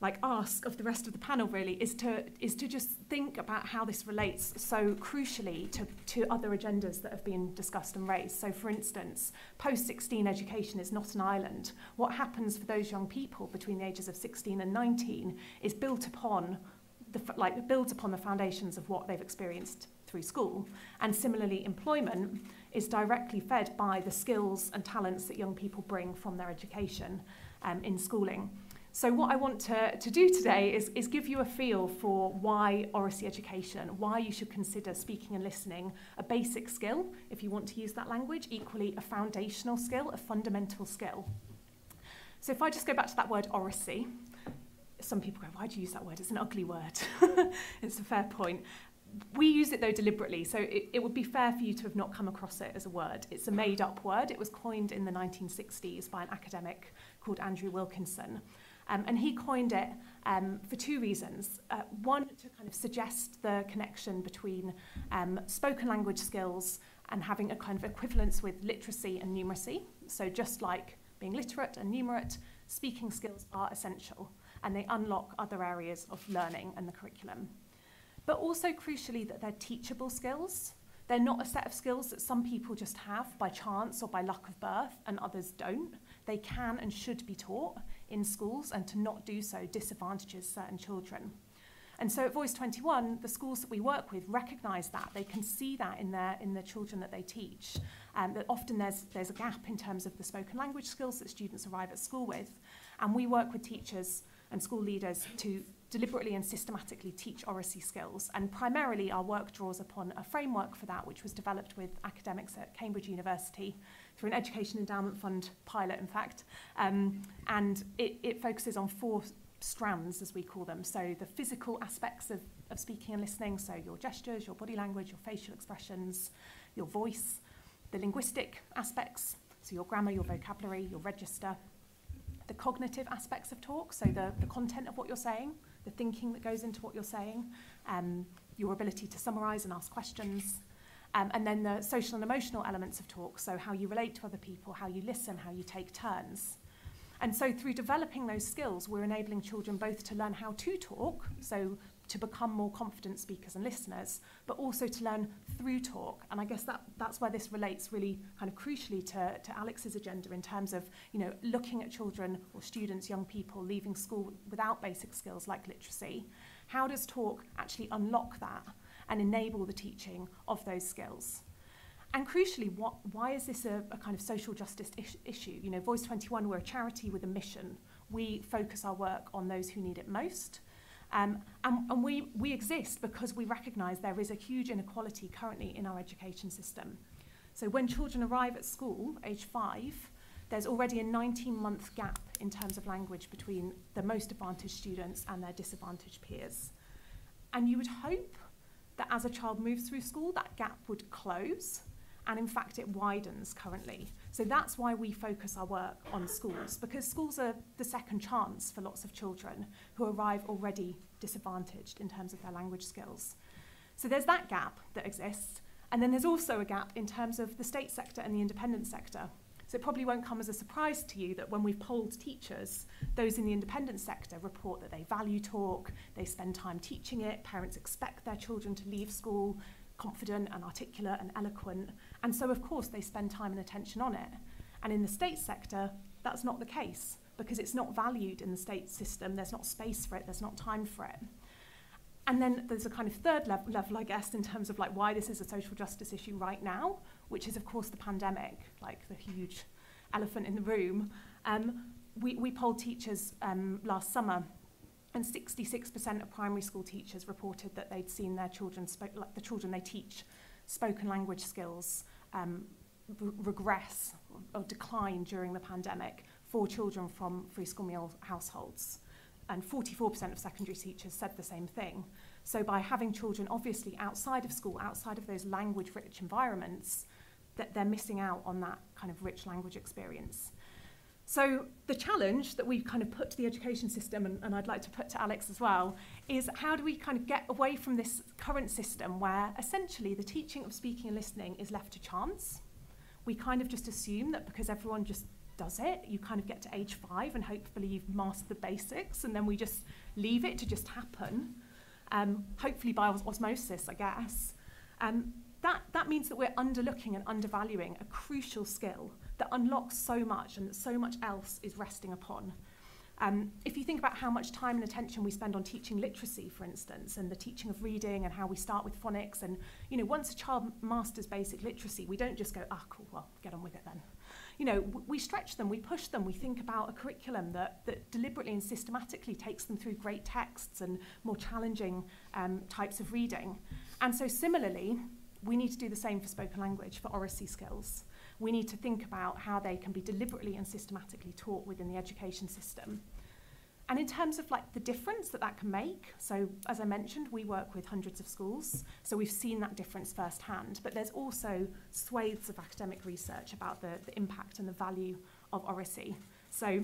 like ask of the rest of the panel really is to is to just think about how this relates so crucially to, to other agendas that have been discussed and raised. So for instance, post-16 education is not an island. What happens for those young people between the ages of 16 and 19 is built upon the like builds upon the foundations of what they've experienced through school. And similarly, employment is directly fed by the skills and talents that young people bring from their education um, in schooling. So what I want to, to do today is, is give you a feel for why oracy education, why you should consider speaking and listening a basic skill, if you want to use that language, equally a foundational skill, a fundamental skill. So if I just go back to that word oracy, some people go, why do you use that word? It's an ugly word. it's a fair point. We use it though deliberately, so it, it would be fair for you to have not come across it as a word. It's a made up word. It was coined in the 1960s by an academic called Andrew Wilkinson. Um, and he coined it um, for two reasons. Uh, one, to kind of suggest the connection between um, spoken language skills and having a kind of equivalence with literacy and numeracy. So just like being literate and numerate, speaking skills are essential and they unlock other areas of learning and the curriculum. But also crucially that they're teachable skills. They're not a set of skills that some people just have by chance or by luck of birth and others don't. They can and should be taught in schools and to not do so disadvantages certain children. And so at Voice 21, the schools that we work with recognise that. They can see that in, their, in the children that they teach. Um, that often there's, there's a gap in terms of the spoken language skills that students arrive at school with. And we work with teachers and school leaders to deliberately and systematically teach oracy skills. And primarily our work draws upon a framework for that, which was developed with academics at Cambridge University through an Education Endowment Fund pilot, in fact. Um, and it, it focuses on four strands, as we call them. So the physical aspects of, of speaking and listening, so your gestures, your body language, your facial expressions, your voice, the linguistic aspects, so your grammar, your vocabulary, your register, the cognitive aspects of talk, so the, the content of what you're saying, the thinking that goes into what you're saying, um, your ability to summarize and ask questions, um, and then the social and emotional elements of talk, so how you relate to other people, how you listen, how you take turns. And so through developing those skills, we're enabling children both to learn how to talk, so to become more confident speakers and listeners, but also to learn through talk. And I guess that, that's where this relates really kind of crucially to, to Alex's agenda in terms of, you know, looking at children or students, young people leaving school without basic skills like literacy. How does talk actually unlock that and enable the teaching of those skills? And crucially, what, why is this a, a kind of social justice is issue? You know, Voice 21, we're a charity with a mission. We focus our work on those who need it most. Um, and and we, we exist because we recognise there is a huge inequality currently in our education system. So when children arrive at school, age five, there's already a 19-month gap in terms of language between the most advantaged students and their disadvantaged peers. And you would hope that as a child moves through school, that gap would close and in fact it widens currently. So that's why we focus our work on schools, because schools are the second chance for lots of children who arrive already disadvantaged in terms of their language skills. So there's that gap that exists, and then there's also a gap in terms of the state sector and the independent sector. So it probably won't come as a surprise to you that when we've polled teachers, those in the independent sector report that they value talk, they spend time teaching it, parents expect their children to leave school confident and articulate and eloquent. And so, of course, they spend time and attention on it. And in the state sector, that's not the case because it's not valued in the state system. There's not space for it, there's not time for it. And then there's a kind of third level, level, I guess, in terms of like why this is a social justice issue right now, which is, of course, the pandemic, like the huge elephant in the room. Um, we, we polled teachers um, last summer and 66% of primary school teachers reported that they'd seen their children, like the children they teach, spoken language skills um, regress or decline during the pandemic for children from free school meal households. And 44% of secondary teachers said the same thing. So by having children obviously outside of school, outside of those language-rich environments, that they're missing out on that kind of rich language experience. So the challenge that we've kind of put to the education system, and, and I'd like to put to Alex as well, is how do we kind of get away from this current system where essentially the teaching of speaking and listening is left to chance. We kind of just assume that because everyone just does it, you kind of get to age five and hopefully you've mastered the basics, and then we just leave it to just happen, um, hopefully by os osmosis, I guess. Um, that, that means that we're underlooking and undervaluing a crucial skill that unlocks so much and that so much else is resting upon. Um, if you think about how much time and attention we spend on teaching literacy, for instance, and the teaching of reading and how we start with phonics, and you know, once a child masters basic literacy, we don't just go, ah, cool, well, get on with it then. You know, we stretch them, we push them, we think about a curriculum that, that deliberately and systematically takes them through great texts and more challenging um, types of reading. And so similarly, we need to do the same for spoken language, for oracy skills we need to think about how they can be deliberately and systematically taught within the education system. And in terms of like the difference that that can make, so as I mentioned, we work with hundreds of schools, so we've seen that difference firsthand, but there's also swathes of academic research about the, the impact and the value of oracy. So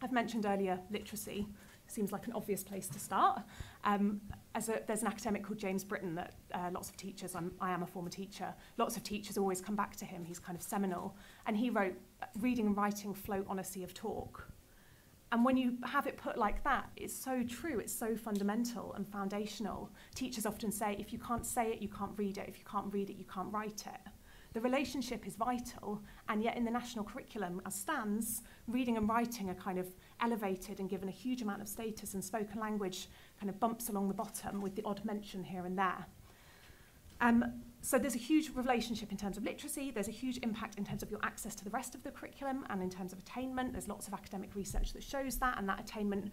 I've mentioned earlier literacy, seems like an obvious place to start. Um, as a, there's an academic called James Britton that uh, lots of teachers, I'm, I am a former teacher, lots of teachers always come back to him. He's kind of seminal. And he wrote, reading and writing float on a sea of talk. And when you have it put like that, it's so true, it's so fundamental and foundational. Teachers often say, if you can't say it, you can't read it. If you can't read it, you can't write it. The relationship is vital, and yet in the national curriculum, as stands, reading and writing are kind of elevated and given a huge amount of status, and spoken language kind of bumps along the bottom with the odd mention here and there. Um, so there's a huge relationship in terms of literacy, there's a huge impact in terms of your access to the rest of the curriculum and in terms of attainment. There's lots of academic research that shows that and that attainment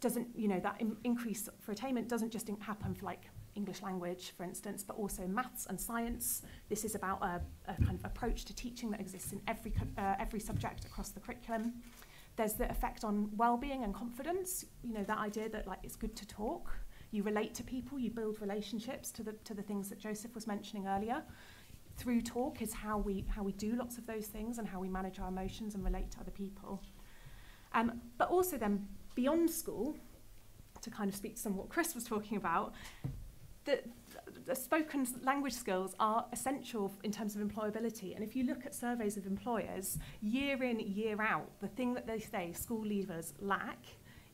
doesn't, you know, that increase for attainment doesn't just happen for like English language, for instance, but also maths and science. This is about a, a kind of approach to teaching that exists in every, uh, every subject across the curriculum. There's the effect on well-being and confidence. You know, that idea that like it's good to talk. You relate to people, you build relationships to the to the things that Joseph was mentioning earlier. Through talk is how we how we do lots of those things and how we manage our emotions and relate to other people. Um, but also then beyond school, to kind of speak to some of what Chris was talking about, the spoken language skills are essential in terms of employability. And if you look at surveys of employers, year in, year out, the thing that they say school leavers lack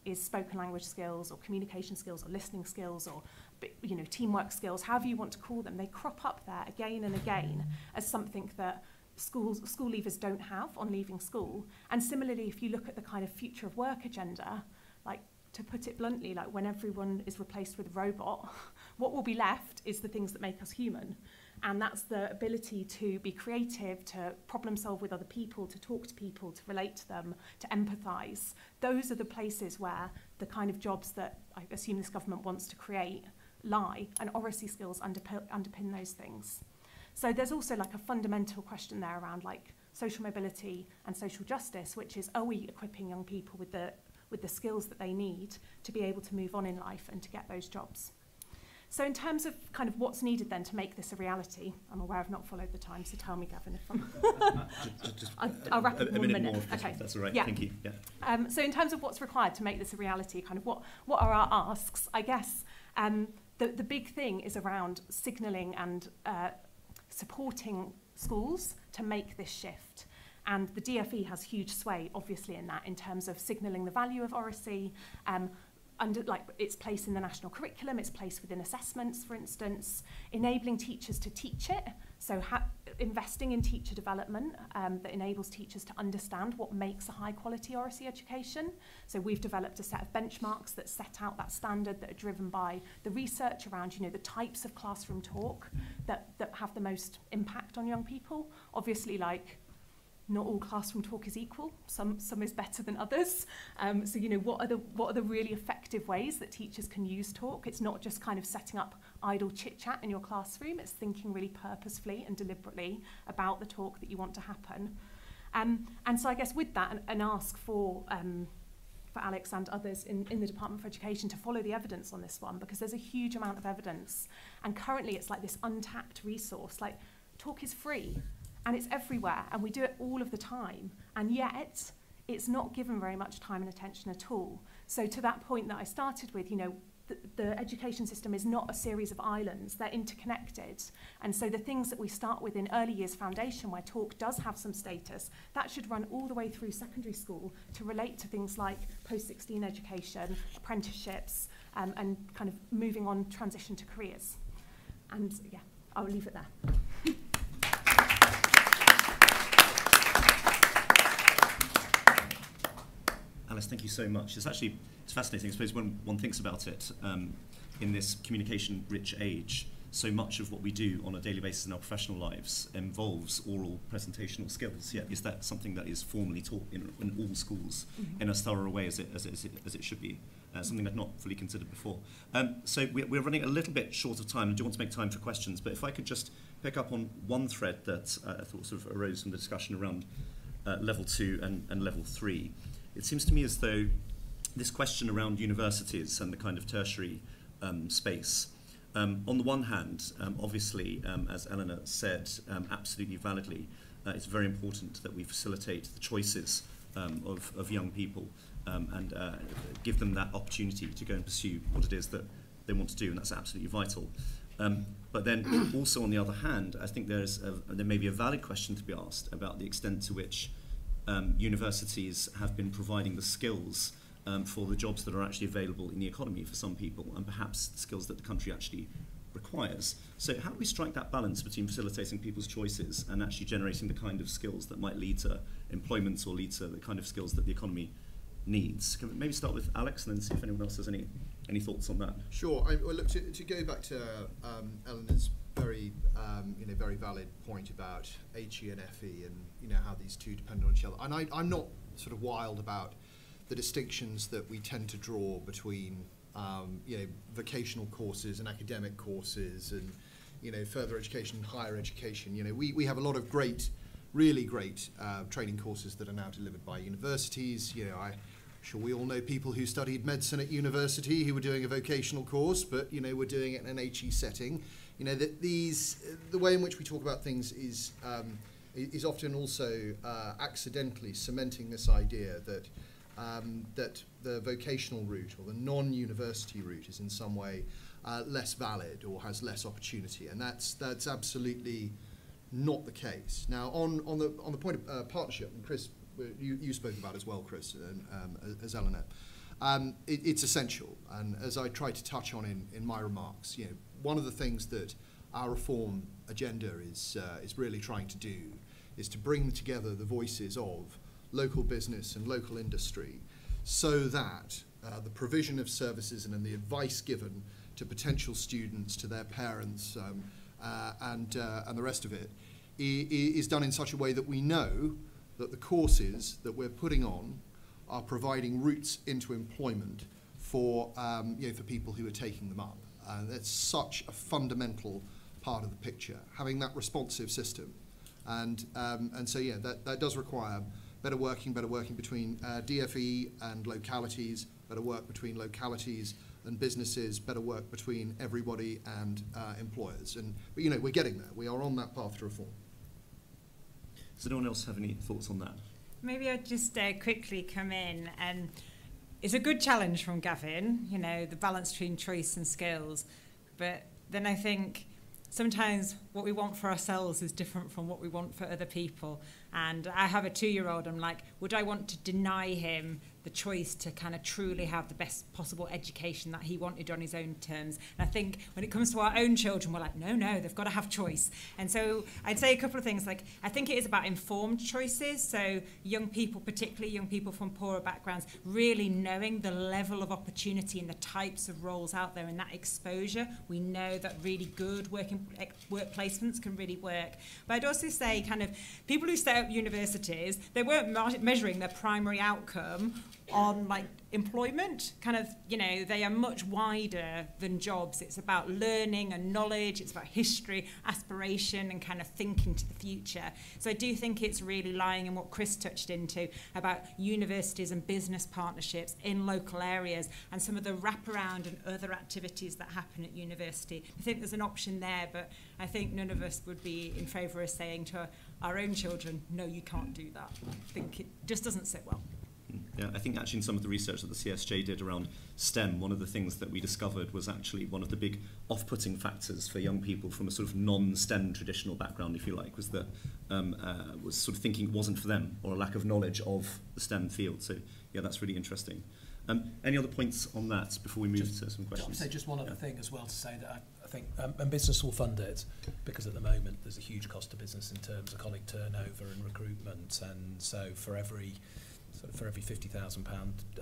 is spoken language skills or communication skills or listening skills or you know teamwork skills however you want to call them they crop up there again and again as something that schools school leavers don't have on leaving school and similarly if you look at the kind of future of work agenda to put it bluntly, like when everyone is replaced with a robot, what will be left is the things that make us human. And that's the ability to be creative, to problem solve with other people, to talk to people, to relate to them, to empathize. Those are the places where the kind of jobs that I assume this government wants to create lie, and oracy skills underpin, underpin those things. So there's also like a fundamental question there around like social mobility and social justice, which is are we equipping young people with the with the skills that they need to be able to move on in life and to get those jobs. So in terms of kind of what's needed then to make this a reality, I'm aware I've not followed the time, so tell me, Gavin, if I'm... just, just I'll, I'll wrap a, up a one minute minute. more, okay. that's all right. Yeah. Thank you. Yeah. Um, so in terms of what's required to make this a reality, kind of what, what are our asks? I guess um, the, the big thing is around signalling and uh, supporting schools to make this shift. And the DFE has huge sway, obviously, in that, in terms of signalling the value of oracy, um, under like its place in the national curriculum, its place within assessments, for instance, enabling teachers to teach it. So investing in teacher development um, that enables teachers to understand what makes a high quality oracy education. So we've developed a set of benchmarks that set out that standard that are driven by the research around, you know, the types of classroom talk that, that have the most impact on young people. Obviously, like not all classroom talk is equal. Some some is better than others. Um, so you know what are the what are the really effective ways that teachers can use talk? It's not just kind of setting up idle chit chat in your classroom. It's thinking really purposefully and deliberately about the talk that you want to happen. Um, and so I guess with that, an, an ask for um, for Alex and others in, in the Department for Education to follow the evidence on this one because there's a huge amount of evidence. And currently it's like this untapped resource. Like talk is free and it's everywhere and we do it all of the time and yet it's not given very much time and attention at all. So to that point that i started with you know the, the education system is not a series of islands they're interconnected. And so the things that we start with in early years foundation where talk does have some status that should run all the way through secondary school to relate to things like post 16 education apprenticeships um, and kind of moving on transition to careers. And yeah i'll leave it there. Alice, thank you so much. It's actually it's fascinating. I suppose when one thinks about it, um, in this communication-rich age, so much of what we do on a daily basis in our professional lives involves oral presentational skills. Yet, is that something that is formally taught in, in all schools mm-hmm. in as thorough a way as it, as it, as it, as it should be? Uh, something I'd not fully considered before. Um, so we're, we're running a little bit short of time. I do want to make time for questions, but if I could just pick up on one thread that uh, I thought sort of arose from the discussion around uh, level two and, and level three. It seems to me as though this question around universities and the kind of tertiary um, space, um, on the one hand, um, obviously, um, as Eleanor said um, absolutely validly, uh, it's very important that we facilitate the choices um, of, of young people and uh, give them that opportunity to go and pursue what it is that they want to do, and that's absolutely vital. But then also on the other hand, I think there's a, there may be a valid question to be asked about the extent to which um, universities have been providing the skills um, for the jobs that are actually available in the economy for some people, and perhaps skills that the country actually requires. So, how do we strike that balance between facilitating people's choices and actually generating the kind of skills that might lead to employment or lead to the kind of skills that the economy needs? Can we maybe start with Alex and then see if anyone else has any any thoughts on that? Sure. I, well, look to, to go back to um, Eleanor's very um, you know very valid point about HE and FE and you know how these two depend on each other. And I, I'm not sort of wild about the distinctions that we tend to draw between um, you know vocational courses and academic courses and you know further education and higher education. You know we, we have a lot of great really great uh, training courses that are now delivered by universities. You know, I sure we all know people who studied medicine at university who were doing a vocational course, but you know, were doing it in an HE setting. You know, that these the way in which we talk about things is um, is often also uh, accidentally cementing this idea that um, that the vocational route or the non-university route is in some way uh, less valid or has less opportunity, and that's that's absolutely not the case. Now, on, on the on the point of uh, partnership, and Chris, you, you spoke about as well, Chris, and, um, as Eleanor, um, it, it's essential. And as I tried to touch on in, in my remarks, you know, one of the things that our reform agenda is uh, is really trying to do is to bring together the voices of local business and local industry, so that uh, the provision of services and, and the advice given to potential students, to their parents, um, uh, and, uh, and the rest of it, is done in such a way that we know that the courses that we're putting on are providing routes into employment for, um, you know, for people who are taking them up. And that's such a fundamental part of the picture, having that responsive system. And, um, and so, yeah, that, that does require better working, better working between uh, DFE and localities, better work between localities and businesses, better work between everybody and uh, employers. And but, you know, we're getting there. We are on that path to reform. Does anyone else have any thoughts on that? Maybe I'd just uh, quickly come in and it's a good challenge from Gavin, you know, the balance between choice and skills. But then I think sometimes what we want for ourselves is different from what we want for other people. And I have a two year old, I'm like, would I want to deny him the choice to kind of truly have the best possible education that he wanted on his own terms. And I think when it comes to our own children, we're like, no, no, they've got to have choice. And so I'd say a couple of things. Like, I think it is about informed choices. So young people, particularly young people from poorer backgrounds, really knowing the level of opportunity and the types of roles out there and that exposure. We know that really good working eh, work placements can really work. But I'd also say kind of people who set up universities, they weren't measuring their primary outcome on like employment kind of you know they are much wider than jobs. It's about learning and knowledge it's about history aspiration and kind of thinking to the future. So i do think it's really lying in what chris touched into about universities and business partnerships in local areas and some of the wraparound and other activities that happen at university. I think there's an option there but i think none of us would be in favour of saying to our own children no you can't do that. I think it just doesn't sit well yeah, I think actually in some of the research that the CSJ did around STEM, one of the things that we discovered was actually one of the big off-putting factors for young people from a sort of non-STEM traditional background, if you like, was that um, uh, was sort of thinking it wasn't for them or a lack of knowledge of the STEM field. So yeah, that's really interesting. Um, any other points on that before we move just, to some questions? I'll say just one other yeah. thing as well to say that I, I think um, and business will fund it because at the moment there's a huge cost to business in terms of colleague turnover and recruitment, and so for every for, for every £50,000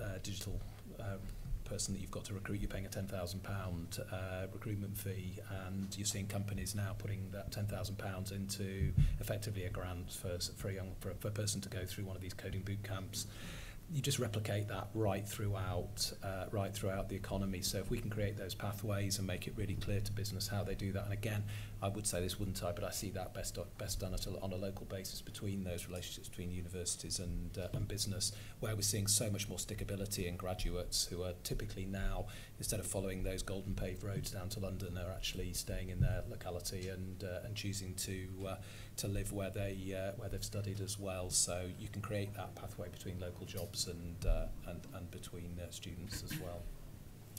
uh, digital uh, person that you've got to recruit, you're paying a £10,000 uh, recruitment fee, and you're seeing companies now putting that £10,000 into effectively a grant for, for a young for, for a person to go through one of these coding boot camps. Mm -hmm you just replicate that right throughout uh, right throughout the economy. So if we can create those pathways and make it really clear to business how they do that and again I would say this wouldn't I? But I see that best best done at a, on a local basis between those relationships between universities and uh, and business where we're seeing so much more stickability in graduates who are typically now instead of following those golden paved roads down to London are actually staying in their locality and uh, and choosing to uh, to live where they uh, where they've studied as well. So you can create that pathway between local jobs and uh, and and between uh, students as well.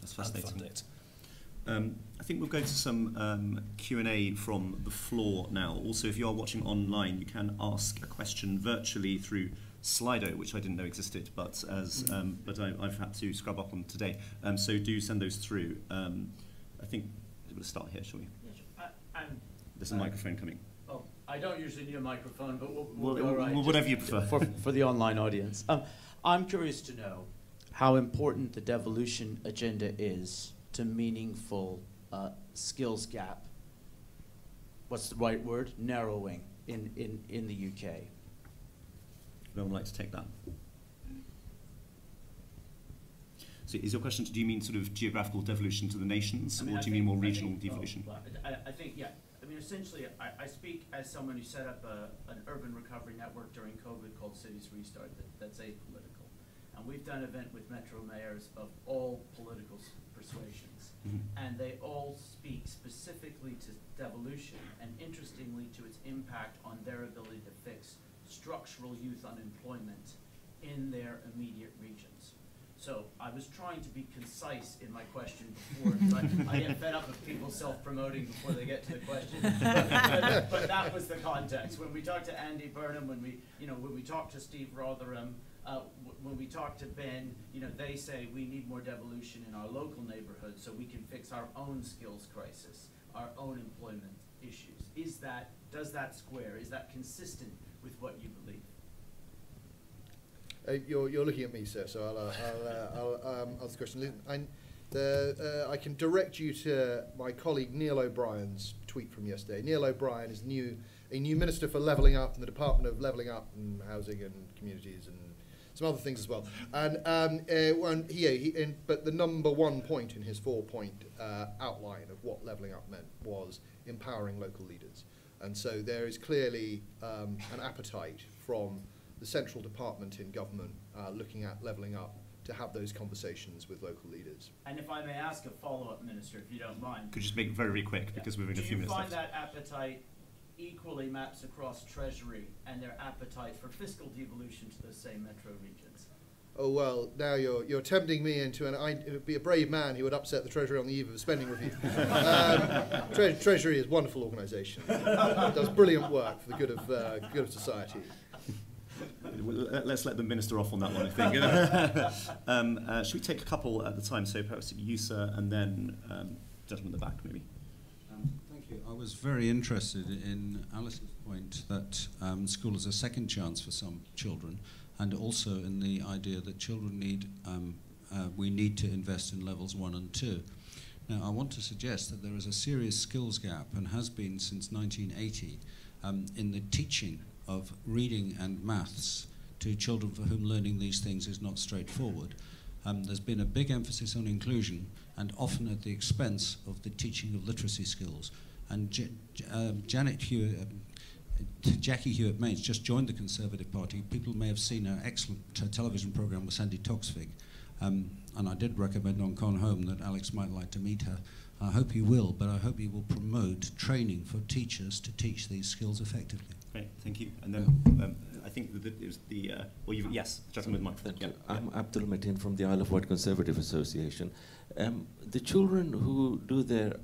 That's fascinating. Um, I think we'll go to some um, Q&A from the floor now. Also, if you are watching online, you can ask a question virtually through Slido, which I didn't know existed, but as mm-hmm. um, but I, I've had to scrub up on today. Um, so do send those through. Um, I think we'll start here, shall we? Yeah, sure. Uh, I, There's a microphone coming. I don't usually need a microphone, but we'll, we'll, well, right. well whatever you prefer. For, for the online audience. Um, I'm curious to know how important the devolution agenda is to meaningful uh, skills gap. What's the right word? Narrowing in, in, in the UK. No one like to take that. So is your question, do you mean sort of geographical devolution to the nations, I mean, or do you mean more regional devolution? I, I think, yeah, I mean, essentially, I, I speak as someone who set up a, an urban recovery network during COVID called Cities Restart that, that's apolitical. And we've done event with metro mayors of all political persuasions. Mhm. And they all speak specifically to devolution and interestingly to its impact on their ability to fix structural youth unemployment in their immediate regions. So I was trying to be concise in my question before, but I get fed up with people self-promoting before they get to the question. But, but- but that was the context. When we talked to Andy Burnham, when we, you know, when we talked to Steve Rotheram, uh, w- when we talked to Ben, you know, they say we need more devolution in our local neighborhoods so we can fix our own skills crisis, our own employment issues. Is that, does that square, is that consistent with what you believe? Uh, you're, you're looking at me, sir, so I'll, uh, I'll, uh, I'll um, ask the question. I, the, uh, I can direct you to my colleague Neil O'Brien's tweet from yesterday. Neil O'Brien is new, a new Minister for Levelling Up in the Department of Levelling Up and Housing and Communities and some other things as well. And um, uh, he, but the number one point in his four-point uh, outline of what levelling up meant was empowering local leaders. And so there is clearly um, an appetite from the central department in government uh, looking at levelling up to have those conversations with local leaders. And if I may ask a follow-up, Minister, if you don't mind. Could you just make it very, very quick because we're in a few minutes Do you find left. that appetite equally maps across Treasury and their appetite for fiscal devolution to those same metro regions? Oh well, now you're you're tempting me into an. I it would be a brave man who would upset the Treasury on the eve of a spending review. um, Tre- Treasury is a wonderful organisation. It does brilliant work for the good of uh, good of society. Well, let- Let's let the minister off on that one, I think. um, uh, should we take a couple at the time? So perhaps you, sir, and then um, gentleman at the back, maybe. Um, Thank you. I was very interested in Alice's point that um, school is a second chance for some children, and also in the idea that children need, um, uh, we need to invest in levels one and two. Now, I want to suggest that there is a serious skills gap, and has been since 1980, um, in the teaching of reading and maths to children for whom learning these things is not straightforward. Um, there's been a big emphasis on inclusion, and often at the expense of the teaching of literacy skills. And J- um, Janet Hewitt, um, Jackie Hewitt Mains just joined the Conservative Party. People may have seen her excellent television program with Sandi Toksvig. Um, and I did recommend on Con Home that Alex might like to meet her. I hope he will, but I hope he will promote training for teachers to teach these skills effectively. Great, thank you. And then um, I think that it was the, uh, well, you, yes, just with microphone. Thank you. I'm Abdul Mateen from the Isle of Wight Conservative Association. Um, the children who do their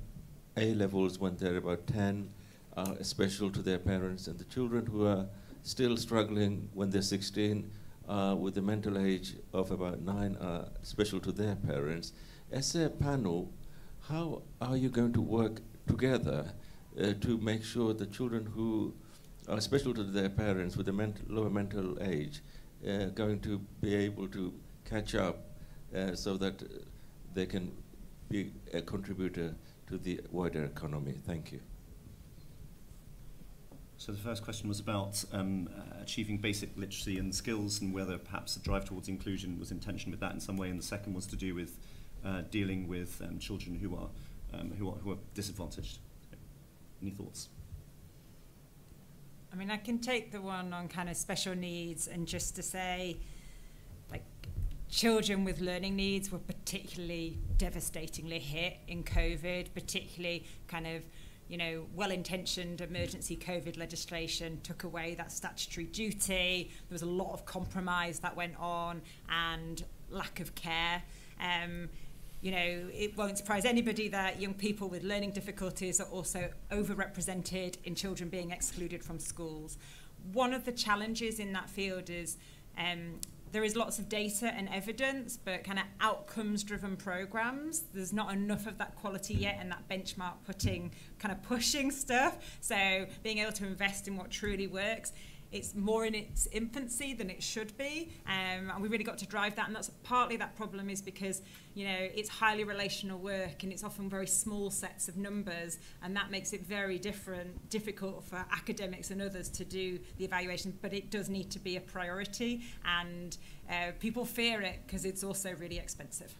A levels when they're about 10 are special to their parents, and the children who are still struggling when they're 16 uh, with the mental age of about 9 are special to their parents. As a panel, how are you going to work together uh, to make sure the children who are special to their parents with a ment- lower mental age uh, going to be able to catch up uh, so that uh, they can be a contributor to the wider economy. Thank you. So the first question was about um, achieving basic literacy and skills and whether perhaps the drive towards inclusion was in tension with that in some way. And the second was to do with uh, dealing with um, children who are, um, who, are, who are disadvantaged. Any thoughts? I mean, I can take the one on kind of special needs and just to say, like, children with learning needs were particularly devastatingly hit in COVID, particularly kind of, you know, well-intentioned emergency COVID legislation took away that statutory duty. There was a lot of compromise that went on and lack of care. Um, you know, it won't surprise anybody that young people with learning difficulties are also overrepresented in children being excluded from schools. One of the challenges in that field is um, there is lots of data and evidence, but kind of outcomes driven programs, there's not enough of that quality yet and that benchmark putting, kind of pushing stuff. So being able to invest in what truly works it's more in its infancy than it should be. Um, and we really got to drive that. And that's partly that problem is because, you know, it's highly relational work and it's often very small sets of numbers. And that makes it very different, difficult for academics and others to do the evaluation. But it does need to be a priority. And uh, people fear it because it's also really expensive.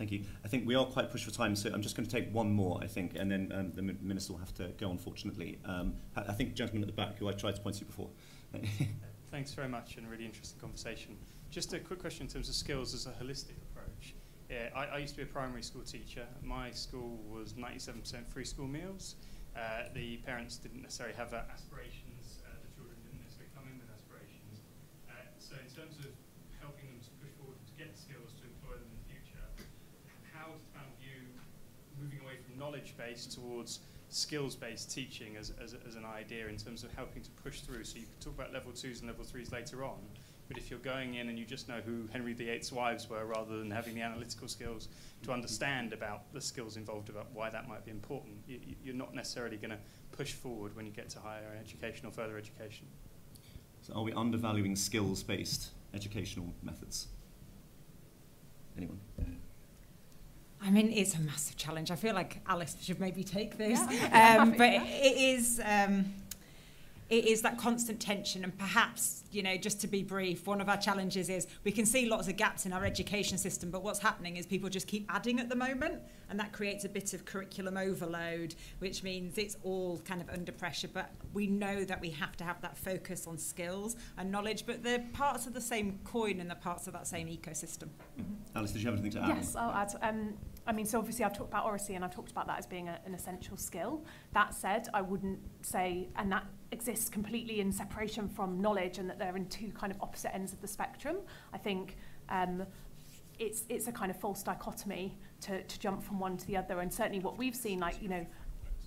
Thank you. I think we are quite pushed for time, so I'm just going to take one more, I think, and then um, the Minister will have to go, unfortunately. Um, I think gentleman at the back, who I tried to point to before. Thanks very much, and really interesting conversation. Just a quick question in terms of skills as a holistic approach. Yeah, I, I used to be a primary school teacher. My school was 97% free school meals. Uh, the parents didn't necessarily have that aspirations. Uh, the children didn't necessarily come in with aspirations. Uh, so in terms of helping them to push forward to get skills to employ them in the future, how does the panel view knowledge-based towards skills-based teaching as, as, as an idea in terms of helping to push through? So you could talk about level twos and level threes later on, but if you're going in and you just know who Henry VIII's wives were rather than having the analytical skills to understand about the skills involved, about why that might be important, you, you're not necessarily going to push forward when you get to higher education or further education. So are we undervaluing skills-based educational methods? Anyone? I mean, it's a massive challenge. I feel like Alice should maybe take this, yeah, um, but it is. Um, it is that constant tension and perhaps you know just to be brief one of our challenges is we can see lots of gaps in our education system but what's happening is people just keep adding at the moment and that creates a bit of curriculum overload which means it's all kind of under pressure but we know that we have to have that focus on skills and knowledge but they're parts of the same coin and they're parts of that same ecosystem mm-hmm. Alice did you have anything to add yes I'll add um, I mean, so obviously I've talked about oracy and I've talked about that as being a, an essential skill. That said, I wouldn't say, and that exists completely in separation from knowledge and that they're in two kind of opposite ends of the spectrum. I think um, it's, it's a kind of false dichotomy to, to jump from one to the other. And certainly what we've seen, like, you know,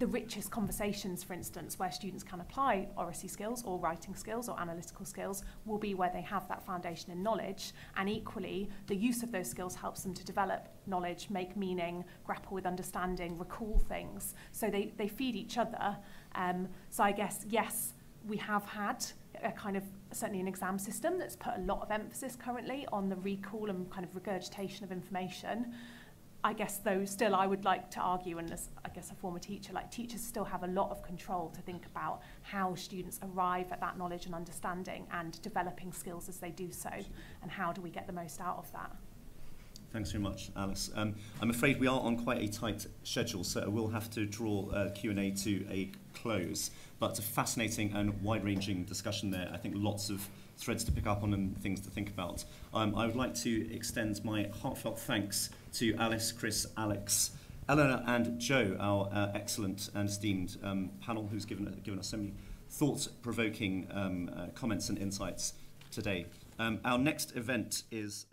the richest conversations, for instance, where students can apply oracy skills or writing skills or analytical skills will be where they have that foundation in knowledge. And equally, the use of those skills helps them to develop knowledge, make meaning, grapple with understanding, recall things. So they, they feed each other. Um, so I guess, yes, we have had a kind of certainly an exam system that's put a lot of emphasis currently on the recall and kind of regurgitation of information. I guess though still I would like to argue and as I guess a former teacher like teachers still have a lot of control to think about how students arrive at that knowledge and understanding and developing skills as they do so and how do we get the most out of that. Thanks very much, Alice. Um, I'm afraid we are on quite a tight schedule, so we'll have to draw uh, Q&A to a close. But a fascinating and wide-ranging discussion there. I think lots of threads to pick up on and things to think about. Um, I would like to extend my heartfelt thanks to Alice, Chris, Alex, Eleanor and Joe, our uh, excellent and esteemed um, panel who's given, given us so many thought-provoking um, uh, comments and insights today. Um, our next event is...